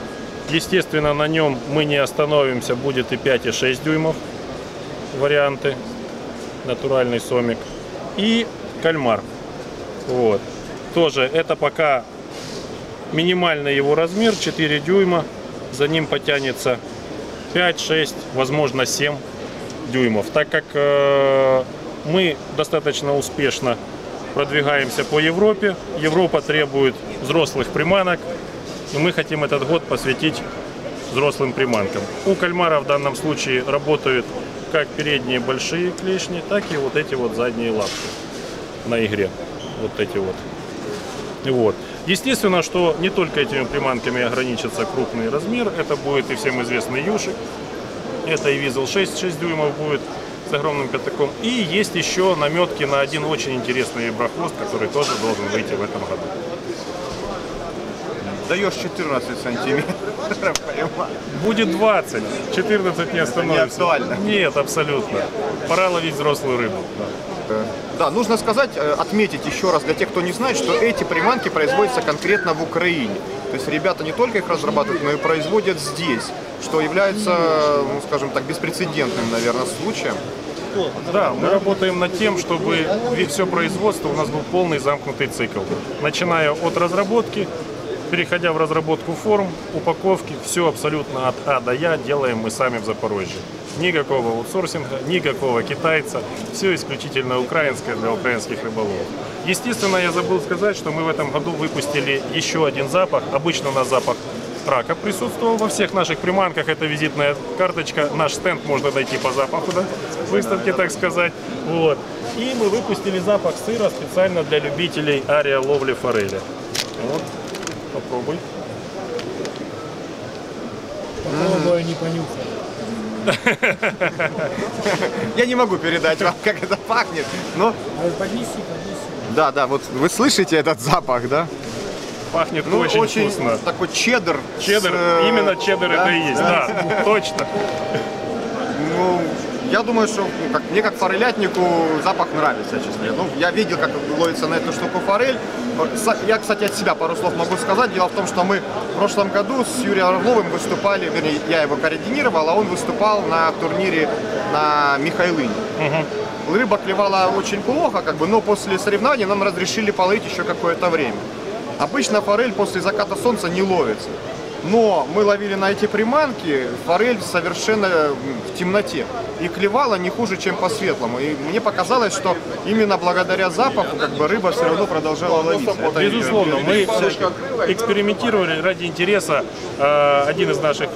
Естественно, на нем мы не остановимся, будет и 5, и 6 дюймов варианты. Натуральный Сомик. И кальмар. Вот. Тоже это пока минимальный его размер, 4 дюйма. За ним потянется 5, 6, возможно 7 дюймов. Так как э, мы достаточно успешно продвигаемся по Европе, Европа требует взрослых приманок, и мы хотим этот год посвятить взрослым приманкам. У кальмара в данном случае работают как передние большие клешни, так и вот эти вот задние лапки на игре. Вот эти вот. Вот. Естественно, что не только этими приманками ограничится крупный размер, это будет и всем известный юшик, это и визел 6, 6 дюймов будет с огромным пятаком. И есть еще наметки на один очень интересный брахвост, который тоже должен выйти в этом году. Даешь 14 сантиметров, понимаю. Будет 20, 14 не остановится. актуально. Нет, абсолютно. Пора ловить взрослую рыбу. Да, нужно сказать, э, отметить еще раз для тех, кто не знает, что эти приманки производятся конкретно в Украине. То есть ребята не только их разрабатывают, но и производят здесь, что является, ну, скажем так, беспрецедентным, наверное, случаем. Да, мы работаем над тем, чтобы все производство у нас был полный замкнутый цикл. Начиная от разработки, переходя в разработку форм, упаковки, все абсолютно от А до Я делаем мы сами в Запорожье. Никакого аутсорсинга, никакого китайца, все исключительно украинское для украинских рыболовов. Естественно, я забыл сказать, что мы в этом году выпустили еще один запах. Обычно у нас запах рака присутствовал во всех наших приманках. Это визитная карточка. Наш стенд можно найти по запаху, да? Выставки, так сказать. Вот. И мы выпустили запах сыра специально для любителей ария ловли форели. Вот. Попробуй. Попробую не понюхать. Я не могу передать вам, как это пахнет, но... Поднеси, поднеси. Да, да, вот вы слышите этот запах, да? Пахнет Ну, очень, очень вкусно. такой чеддер. Чеддер, с, э, именно чеддер да, это и есть, да. да, точно. Ну, я думаю, что ну, как, мне как форелятнику запах нравится, честно. говоря. Ну, я видел, как ловится на эту штуку форель. Я, кстати, от себя пару слов могу сказать. Дело в том, что мы в прошлом году с Юрием Орловым выступали, вернее, я его координировал, а он выступал на турнире на Михайлыне. Рыба клевала очень плохо, как бы, но после соревнований нам разрешили половить еще какое-то время. Обычно форель после заката солнца не ловится. Но мы ловили на эти приманки форель совершенно в темноте. И клевала не хуже, чем по светлому. И мне показалось, что именно благодаря запаху как бы рыба все равно продолжала ловиться. Это Безусловно, мы экспериментировали ради интереса. Э, Один из наших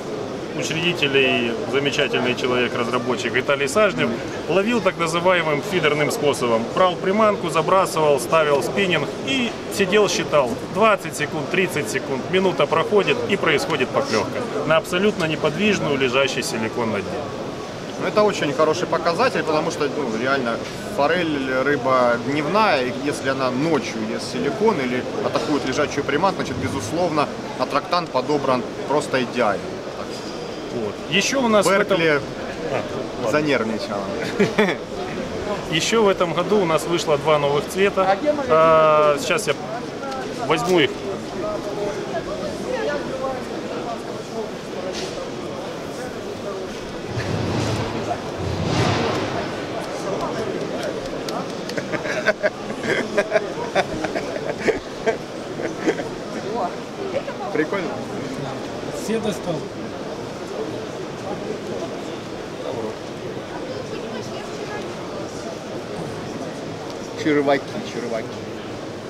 учредителей, замечательный человек-разработчик Виталий Сажнев, ловил так называемым фидерным способом. Брал приманку, забрасывал, ставил спиннинг и сидел, считал. 20 секунд, 30 секунд, минута проходит и происходит поклевка на абсолютно неподвижную лежащий силикон на дне. Ну, это очень хороший показатель, потому что ну, реально форель рыба дневная, и если она ночью ест силикон или атакует лежачую приманку, значит, безусловно, аттрактант подобран просто идеально. Вот. Еще у нас в этом- Беркли А, занервничала. Еще в этом году у нас вышло два новых цвета. А, Сейчас я возьму их. Прикольно. Все достал. Черваки, черваки.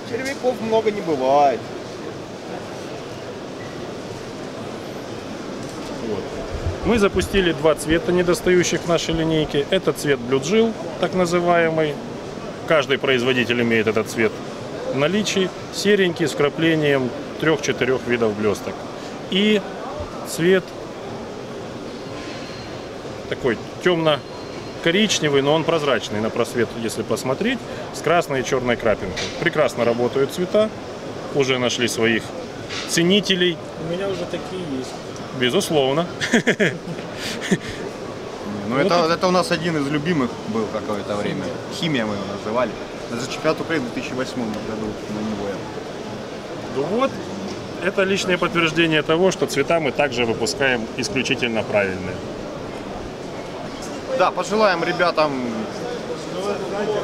Червяков много не бывает. Мы запустили два цвета, недостающих в нашей линейке. Это цвет Jill, так называемый. Каждый производитель имеет этот цвет в наличии. Серенький с вкраплением трех-четырех видов блесток. И цвет такой темно-коричневый, но он прозрачный на просвет, если посмотреть, с красной и черной крапинкой. Прекрасно работают цвета, уже нашли своих ценителей, У меня уже такие есть. Безусловно. Ну, это, это у нас один из любимых был какое-то время. Химия мы его называли. За чемпионат Украины в 2008 году на него я Ну вот, это личное подтверждение того, что цвета мы также выпускаем исключительно правильные. Да, пожелаем ребятам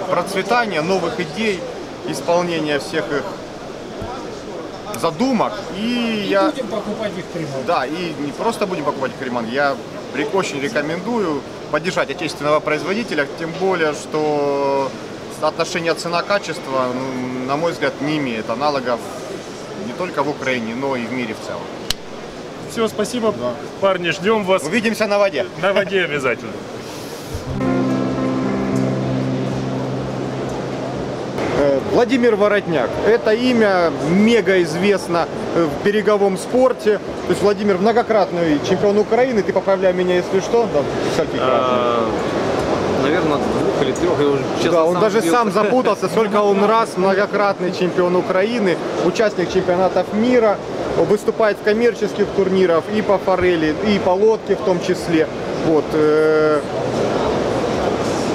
процветания, новых идей, исполнения всех их задумок. И И я... будем покупать их приманки. Да, и не просто будем покупать креман, я ре- очень рекомендую поддержать отечественного производителя, тем более, что соотношение цена-качество, ну, на мой взгляд, не имеет аналогов не только в Украине, но и в мире в целом. Все, спасибо, парни, ждем вас Увидимся на воде. на воде обязательно. Владимир Воротняк. Это имя мега известно э, в береговом спорте. То есть Владимир многократный чемпион Украины. Ты поправляй меня, если что. Да, раз? Наверное, двух или трех. Я уже, честно, Да, он сам даже сбился. сам запутался, сколько он раз многократный чемпион Украины, участник чемпионатов мира, выступает в коммерческих турнирах и по форели, и по лодке в том числе. Вот.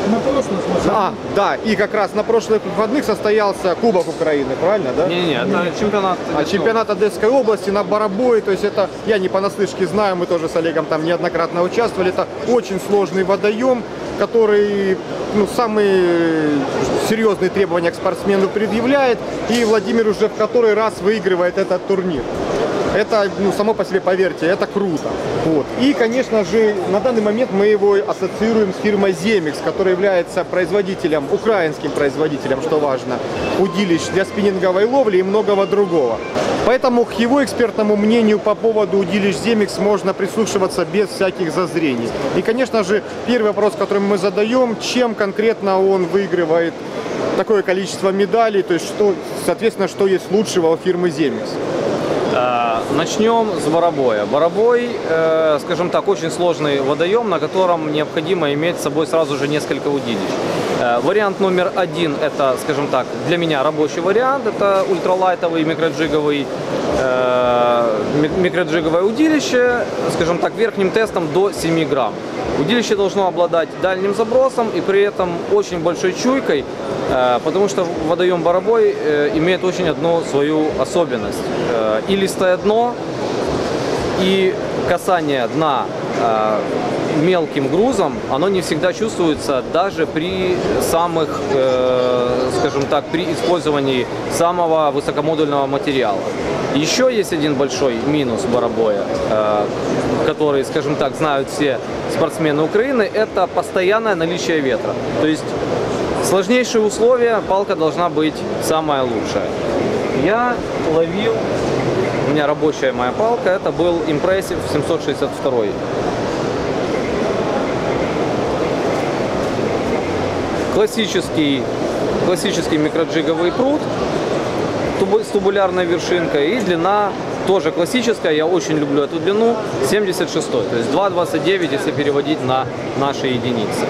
На прошлых А, да, и как раз на прошлых выходных состоялся Кубок Украины, правильно, да? Не-не, это чемпионат. А чемпионат Одесской области на Барабое, то есть это, я не понаслышке знаю, мы тоже с Олегом там неоднократно участвовали, это очень сложный водоем, который ну, самые серьезные требования к спортсмену предъявляет, и Владимир уже в который раз выигрывает этот турнир. Это, ну, само по себе, поверьте, это круто. Вот. И, конечно же, на данный момент мы его ассоциируем с фирмой Zemix, которая является производителем, украинским производителем, что важно, удилищ для спиннинговой ловли и многого другого. Поэтому к его экспертному мнению по поводу удилищ Zemix можно прислушиваться без всяких зазрений. И, конечно же, первый вопрос, который мы задаем, чем конкретно он выигрывает такое количество медалей, то есть, что, соответственно, что есть лучшего у фирмы Zemix. Э, Начнем с Боробоя. Боробой, э, скажем так, очень сложный водоем, на котором необходимо иметь с собой сразу же несколько удилищ. Э, Вариант номер один, это, скажем так, для меня рабочий вариант, это ультралайтовый микроджиговый э, ми- микроджиговое удилище, скажем так, верхним тестом до 7 грамм. Удилище должно обладать дальним забросом и при этом очень большой чуйкой, э, потому что водоем Боробой э, имеет очень одну свою особенность. Э, И листое дно, и касание дна э, мелким грузом, оно не всегда чувствуется даже при самых, э, скажем так, при использовании самого высокомодульного материала. Еще есть один большой минус барабоя, э, который, скажем так, знают все спортсмены Украины, это постоянное наличие ветра. То есть сложнейшие условия, палка должна быть самая лучшая. Я ловил у меня рабочая моя палка, это был Impressive 762. Классический, классический микроджиговый пруд с тубулярной вершинкой и длина тоже классическая, я очень люблю эту длину, 76, то есть 2,29, если переводить на наши единицы.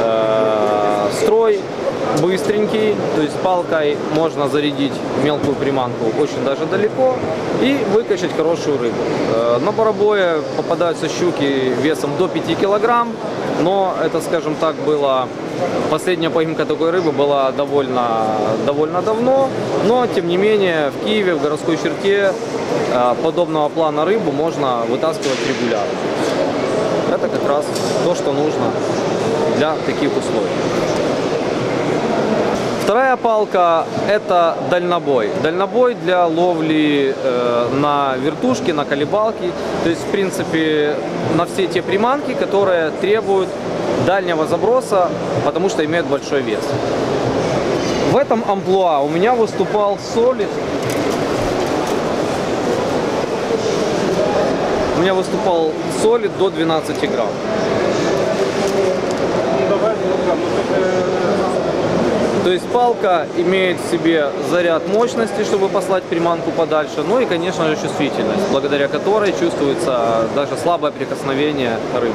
Э, Строй быстренький, то есть палкой можно зарядить мелкую приманку очень даже далеко и выкачать хорошую рыбу. Э, На барабое попадаются щуки весом до 5 килограмм, но это, скажем так, было Последняя поимка такой рыбы была довольно, довольно давно, но тем не менее в Киеве, в городской черте э, подобного плана рыбу можно вытаскивать регулярно. Это как раз то, что нужно для таких условий. Вторая палка – это дальнобой. Дальнобой для ловли э, на вертушке, на колебалке. То есть, в принципе, на все те приманки, которые требуют дальнего заброса, потому что имеют большой вес. В этом амплуа у меня выступал солид. У меня выступал солид до 12 грамм. То есть палка имеет в себе заряд мощности, чтобы послать приманку подальше, ну и, конечно же, чувствительность, благодаря которой чувствуется даже слабое прикосновение рыбы.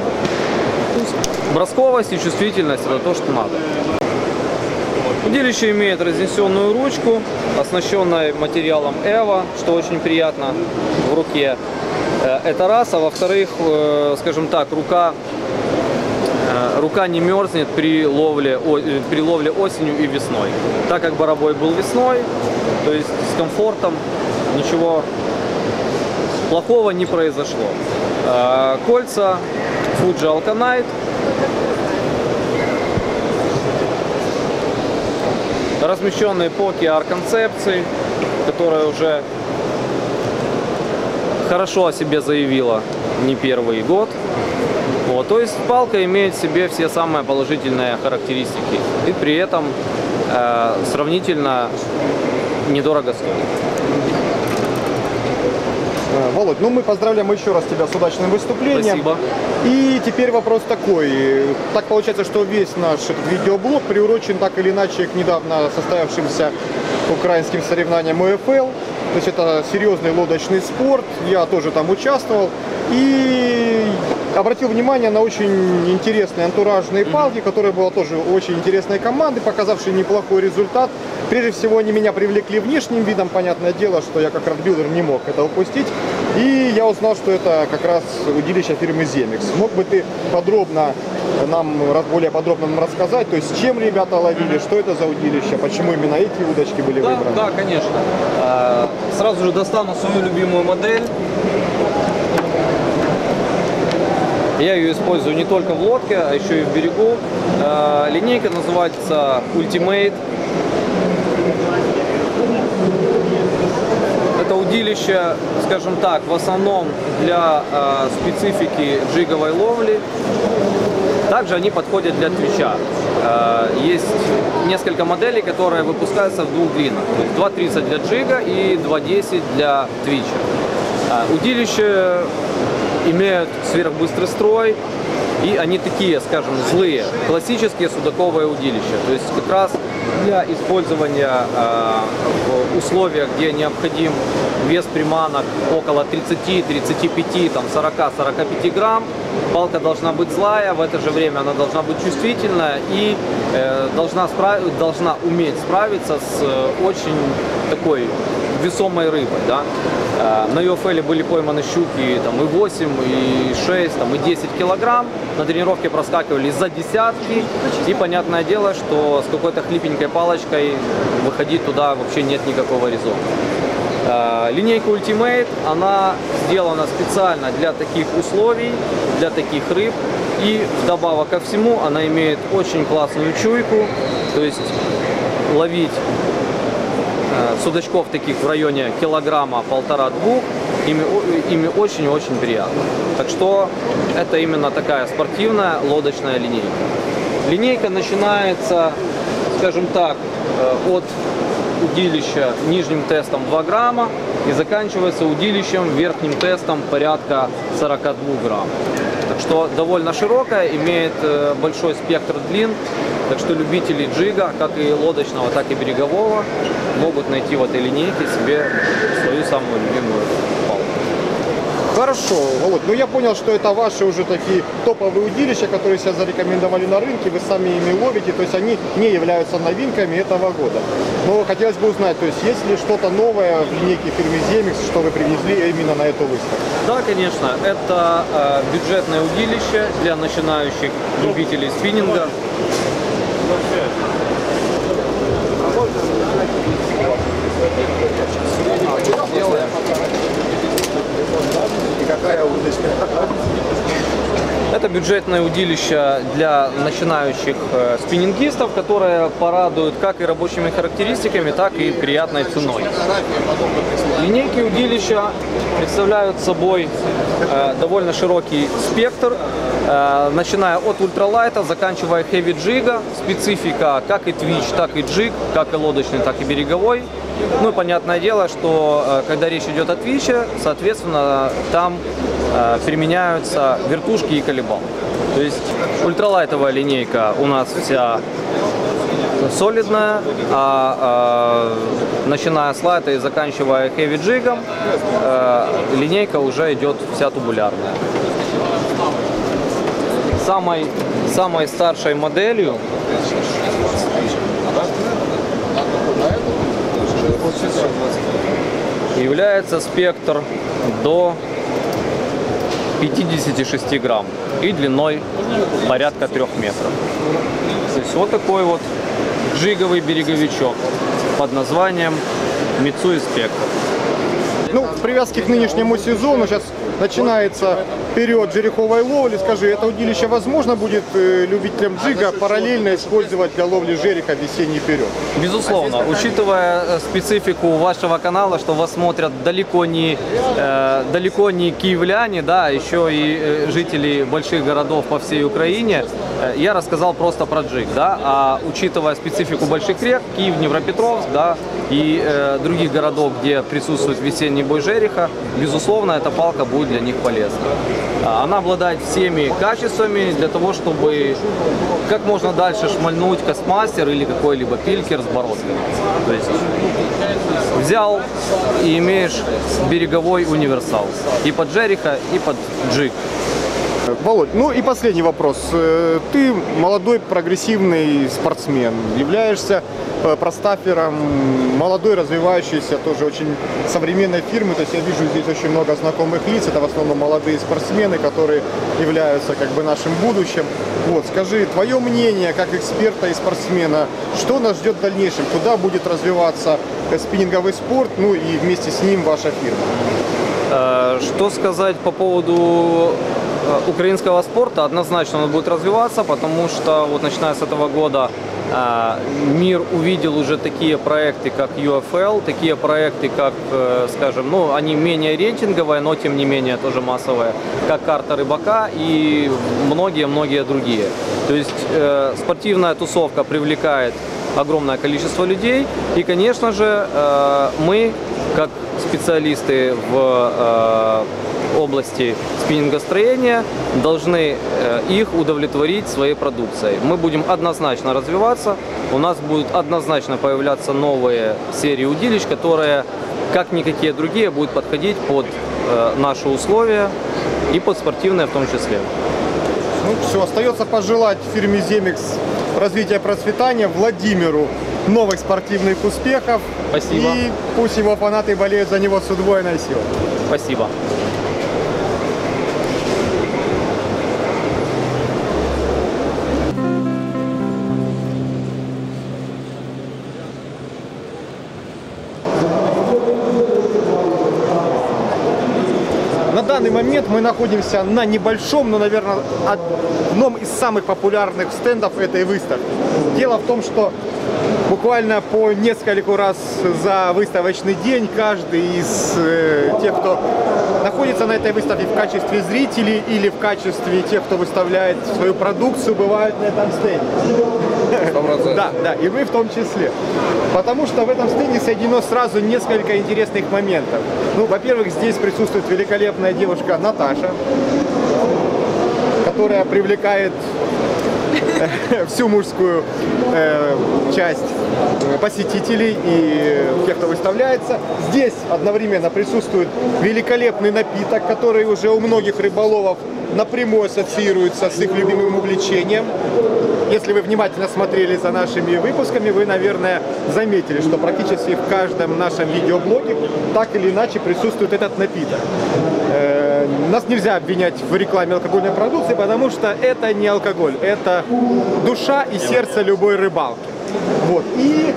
Бросковость и чувствительность – это то, что надо. Удилище имеет разнесенную ручку, оснащенная материалом Эва, что очень приятно в руке. Э, Это раз, а во-вторых, э, скажем так, рука рука не мерзнет при ловле, э, при ловле осенью и весной. Так как барабой был весной, то есть с комфортом ничего плохого не произошло. Э, Кольца Fuji Alkanite. Размещенные по QR концепции, которая уже хорошо о себе заявила не первый год. Вот, то есть палка имеет в себе все самые положительные характеристики и при этом э, сравнительно недорого стоит. Э, Володь, ну мы поздравляем еще раз тебя с удачным выступлением. Спасибо. И теперь вопрос такой. Так получается, что весь наш этот видеоблог приурочен так или иначе к недавно состоявшимся украинским соревнованиям УФЛ. То есть это серьезный лодочный спорт. Я тоже там участвовал. И обратил внимание на очень интересные антуражные палки, которые была тоже очень интересной команды, показавшей неплохой результат. Прежде всего, они меня привлекли внешним видом. Понятное дело, что я как радбилдер не мог это упустить. И я узнал, что это как раз удилище фирмы Земикс. Мог бы ты подробно нам, более подробно нам рассказать, то есть чем ребята ловили, что это за удилище, почему именно эти удочки были Да, выбраны? да, конечно. А, Сразу же достану свою любимую модель. Я ее использую не только в лодке, а еще и в берегу. А, Линейка называется Ultimate. Это удилище, скажем так, в основном для а, специфики джиговой ловли. Также они подходят для твича. Э, Есть несколько моделей, которые выпускаются в двух длинах. То есть 2.30 для джига и 2.10 для твича. Э, Удилища имеют сверхбыстрый строй, и они такие, скажем, злые, классические судаковые удилища. То есть как раз для использования э, в условиях, где необходим вес приманок около 30, 35, там 40, 45 грамм, палка должна быть злая, в это же время она должна быть чувствительная и э, должна, справ- должна уметь справиться с э, очень такой весомой рыбой. Да? Э, На UFL были пойманы щуки там, и 8, и 6, там, и 10 килограмм. На тренировке проскакивали за десятки. И понятное дело, что с какой-то хлипенькой палочкой выходить туда вообще нет никакого резона. Э, Линейка Ultimate, она сделана специально для таких условий, для таких рыб. И вдобавок ко всему, она имеет очень классную чуйку. То есть ловить судачков таких в районе килограмма полтора-двух, ими, ими очень-очень приятно. Так что это именно такая спортивная лодочная линейка. Линейка начинается, скажем так, э, от удилища нижним тестом 2 грамма и заканчивается удилищем верхним тестом порядка 42 грамм. Так что довольно широкая, имеет э, большой спектр длин, так что любители джига, как и лодочного, так и берегового, могут найти в этой линейке себе свою самую любимую палку. Хорошо, Володь, ну я понял, что это ваши уже такие топовые удилища, которые себя зарекомендовали на рынке, вы сами ими ловите, то есть они не являются новинками этого года. Но хотелось бы узнать, то есть есть ли что-то новое в линейке фирмы Zemix, что вы привезли именно на эту выставку? Да, конечно, это э, бюджетное удилище для начинающих любителей спиннинга. Это бюджетное удилище для начинающих э, спиннингистов, которое порадует как и рабочими характеристиками, так и приятной ценой. Линейки удилища представляют собой э, довольно широкий спектр, э, начиная от ультралайта, заканчивая heavy джига, специфика как и твич, так и джиг, как и лодочный, так и береговой. Ну и понятное дело, что когда речь идет о твиче, соответственно, там применяются вертушки и колебал. То есть ультралайтовая линейка у нас вся солидная, а, э, начиная с лайта и заканчивая heavy джигом, э, линейка уже идет вся тубулярная. Самой, самой старшей моделью является спектр до 56 грамм и длиной порядка 3 метров. То есть вот такой вот джиговый береговичок под названием Мицуи Спектр. Ну, в привязке к нынешнему сезону, сейчас начинается период жереховой ловли. Скажи, это удилище возможно будет э, любителям джига параллельно использовать для ловли жереха весенний период? Безусловно, учитывая э, специфику вашего канала, что вас смотрят далеко не, э, далеко не киевляне, да, еще и жители больших городов по всей Украине, я рассказал просто про джиг, да, а учитывая специфику больших рек, Киев, Днепропетровск, да, и других городов, где присутствует весенний бой жереха, безусловно, эта палка будет для них полезна. А, Она обладает всеми качествами для того, чтобы как можно дальше шмальнуть кастмастер или какой-либо пилькер с бороздкой. То есть взял и имеешь береговой универсал. И под жереха, и под джиг. Володь, ну и последний вопрос. Э, Ты молодой прогрессивный спортсмен, являешься э, простафером молодой развивающейся тоже очень современной фирмы. То есть я вижу здесь очень много знакомых лиц. Это в основном молодые спортсмены, которые являются как бы нашим будущим. Вот, скажи, твое мнение как эксперта и спортсмена, что нас ждет в дальнейшем? Куда будет развиваться э, спиннинговый спорт, ну и вместе с ним ваша фирма? Что сказать по поводу украинского спорта? Однозначно он будет развиваться, потому что вот начиная с этого года э, мир увидел уже такие проекты, как UFL, такие проекты, как, э, скажем, ну, они менее рейтинговые, но тем не менее тоже массовые, как карта рыбака и многие-многие другие. То есть э, спортивная тусовка привлекает огромное количество людей. И, конечно же, э, мы, как специалисты в э, области спиннингостроения, должны э, их удовлетворить своей продукцией. Мы будем однозначно развиваться, у нас будут однозначно появляться новые серии удилищ, которые, как никакие другие, будут подходить под э, наши условия и под спортивные в том числе. Ну все, остается пожелать фирме Земикс развития процветания, Владимиру новых спортивных успехов. Спасибо. И пусть его фанаты болеют за него с удвоенной силой. Спасибо. Находимся на небольшом, но, наверное, одном из самых популярных стендов этой выставки. Дело в том, что буквально по нескольку раз за выставочный день каждый из э, тех, кто находится на этой выставке в качестве зрителей или в качестве тех, кто выставляет свою продукцию, бывают на этом стенде. Да, да, и мы в том числе. Потому что в этом стенде соединено сразу несколько интересных моментов. Ну, во-первых, здесь присутствует великолепная девушка Наташа, которая привлекает всю мужскую э, часть посетителей и тех, кто выставляется. Здесь одновременно присутствует великолепный напиток, который уже у многих рыболовов напрямую ассоциируется с их любимым увлечением. Если вы внимательно смотрели за нашими выпусками, вы, наверное, заметили, что практически в каждом нашем видеоблоге так или иначе присутствует этот напиток. Нас нельзя обвинять в рекламе алкогольной продукции, потому что это не алкоголь, это душа и сердце любой рыбалки. Вот. И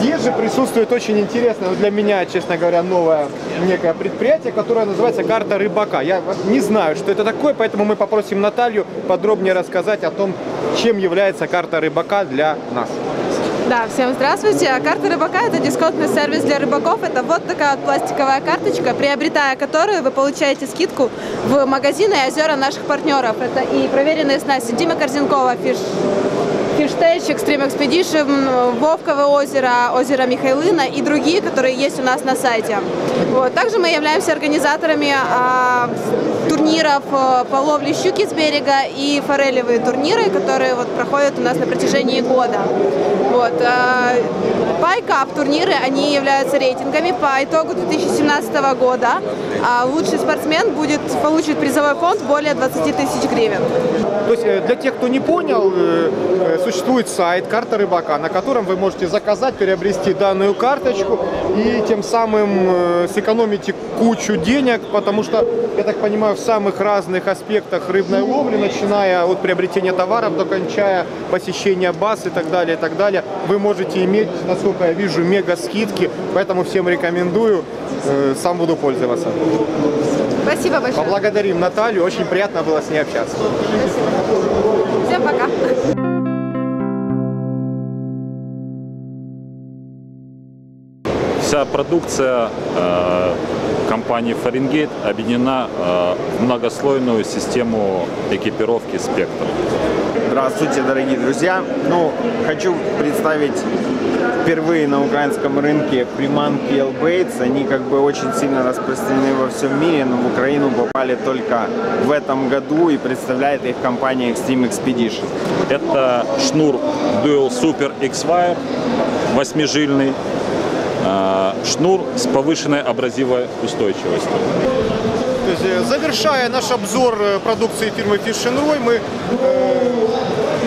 здесь же присутствует очень интересное, для меня, честно говоря, новое некое предприятие, которое называется «Карта рыбака». Я не знаю, что это такое, поэтому мы попросим Наталью подробнее рассказать о том, чем является карта рыбака для нас. Да, всем здравствуйте. Карта рыбака – это дисконтный сервис для рыбаков. Это вот такая вот пластиковая карточка, приобретая которую вы получаете скидку в магазины и озера наших партнеров. Это и проверенные снасти Дима Корзенкова, Фиш, Фиштейч, Экстрим Expedition, Вовковое озеро, озеро Михайлына и другие, которые есть у нас на сайте. Вот. Также мы являемся организаторами а, турниров э, по ловле щуки с берега и форелевые турниры, которые вот проходят у нас на протяжении года. Вот. а, Пайкап турниры, они являются рейтингами по итогу 2017 года. А лучший спортсмен будет, получит призовой фонд более 20 тысяч гривен. То есть э, для тех, кто не понял, э, э, существует сайт «Карта рыбака», на котором вы можете заказать, приобрести данную карточку и тем самым сэкономите кучу денег, потому что, я так понимаю, в самых разных аспектах рыбной ловли, начиная от приобретения товаров до кончая посещения баз и так далее, и так далее, вы можете иметь, насколько я вижу, мега скидки, поэтому всем рекомендую, э, сам буду пользоваться. Спасибо большое. Поблагодарим Наталью, очень приятно было с ней общаться. Всем пока. Вся продукция э, компании Фаренгейт объединена э, в многослойную систему экипировки «Спектр». Здравствуйте, дорогие друзья. Ну, хочу представить впервые на украинском рынке приманки L-Baits. Они как бы очень сильно распространены во всем мире, но в Украину попали только в этом году и представляет их компания Extreme Expedition. Это шнур Dual Super X-Wire, восьмижильный, э, шнур с повышенной абразивой устойчивостью. Э, завершая наш обзор э, продукции фирмы Fish Roy, мы э,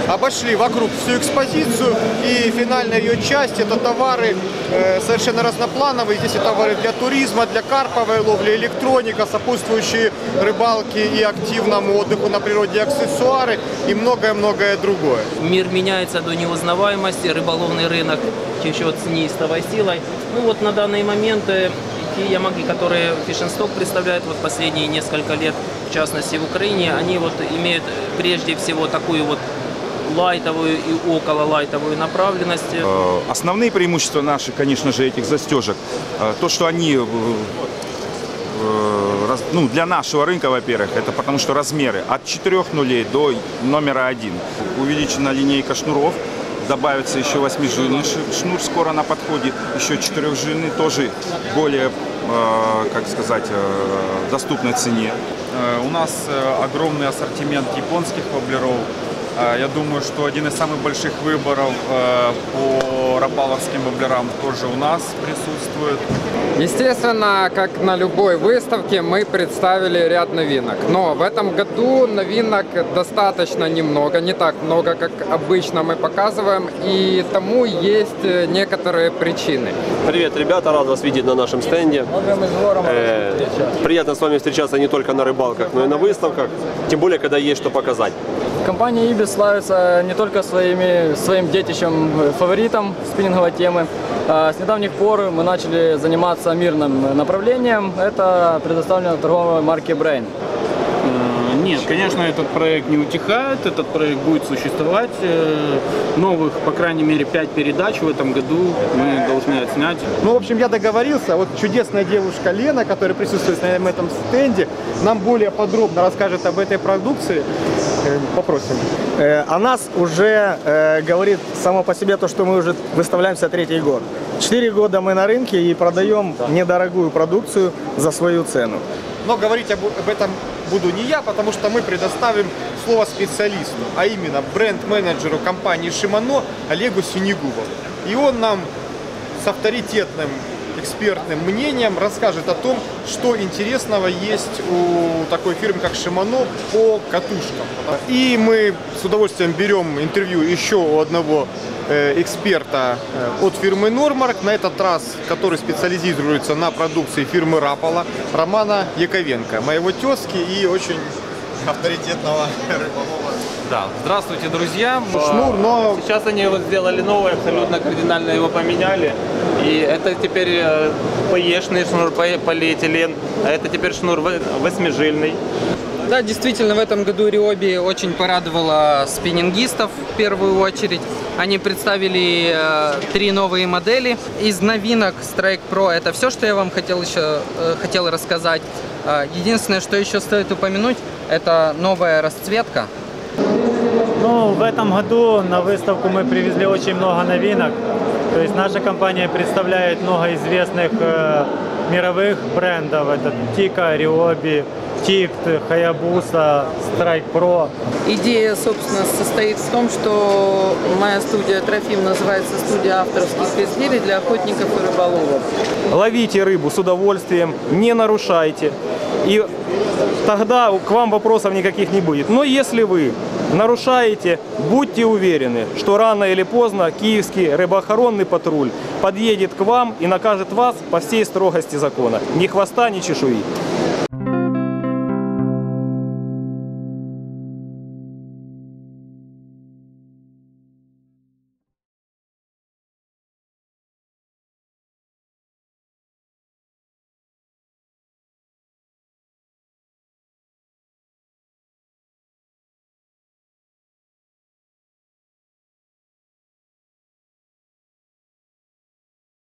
обошли вокруг всю экспозицию и финальная ее часть это товары э, совершенно разноплановые. Здесь и товары для туризма, для карповой ловли, электроника, сопутствующие рыбалке и активному отдыху на природе аксессуары и многое-многое другое. Мир меняется до неузнаваемости, рыболовный рынок течет с неистовой силой. Ну вот на данный момент э, те ямаги, которые Фишенсток представляет вот последние несколько лет, в частности в Украине, они вот имеют прежде всего такую вот лайтовую и около лайтовую направленность. Э, Основные преимущества наши, конечно же, этих застежек, э, то, что они э, ну, для нашего рынка, во-первых, это потому что размеры от 4 нулей до номера 1. Увеличена линейка шнуров, добавится еще 8-жильный ши- шнур скоро на подходе, еще 4-жильный, тоже более, как сказать, доступной цене. У нас огромный ассортимент японских воблеров. Э, Я думаю, что один из самых больших выборов э, по рапаловским воблерам тоже у нас присутствует. Естественно, как на любой выставке, мы представили ряд новинок. Но в этом году новинок достаточно немного, не так много, как обычно мы показываем, и тому есть э, некоторые причины. Привет, ребята, рад вас видеть на нашем стенде. Э, приятно с вами встречаться не только на рыбалках, но и на выставках, тем более, когда есть что показать. Компания Ibis славится не только своими, своим детищем, э, фаворитом спиннинговой темы. А С недавних пор мы начали заниматься мирным направлением. Это предоставлено торговой марке Brain. Нет, конечно, этот проект не утихает, этот проект будет существовать. Э, Новых, по крайней мере, пять передач в этом году мы должны отснять. Ну, в общем, я договорился. Вот чудесная девушка Лена, которая присутствует на этом стенде, нам более подробно расскажет об этой продукции. Э, Попросим. Э, О нас уже говорит само по себе то, что мы уже выставляемся третий год. Четыре года мы на рынке и продаем недорогую продукцию за свою цену. Но говорить об, об этом буду не я, потому что мы предоставим слово специалисту, а именно бренд-менеджеру компании Shimano Олегу Синегубову. И он нам с авторитетным экспертным мнением расскажет о том, что интересного есть у такой фирмы, как Shimano по катушкам. И мы с удовольствием берем интервью еще у одного э, эксперта э, от фирмы Нормарк, на этот раз, который специализируется на продукции фирмы Рапала, Романа Яковенко, моего тезки и очень авторитетного рыболова. Да, здравствуйте, друзья. Шнур, но... Сейчас они вот сделали новый, абсолютно кардинально его поменяли. И это теперь э, ПЕшный шнур, полиэтилен, а это теперь шнур во- восьмижильный. Да, действительно, в этом году Риоби очень порадовала спиннингистов в первую очередь. Они представили э, три новые модели. Из новинок Strike Pro это все, что я вам хотел еще э, хотел рассказать. Э, единственное, что еще стоит упомянуть, это новая расцветка. Ну, в этом году на выставку мы привезли очень много новинок. То есть наша компания представляет много известных э, мировых брендов. Это Тика, Риоби, Тикт, Хаябуса, Strike Pro. Идея, собственно, состоит в том, что моя студия Трофим называется студия авторских изделий для охотников и рыболовов. Ловите рыбу с удовольствием, не нарушайте. И тогда к вам вопросов никаких не будет. Но если вы нарушаете, будьте уверены, что рано или поздно киевский рыбоохоронный патруль подъедет к вам и накажет вас по всей строгости закона. Ни хвоста, ни чешуи.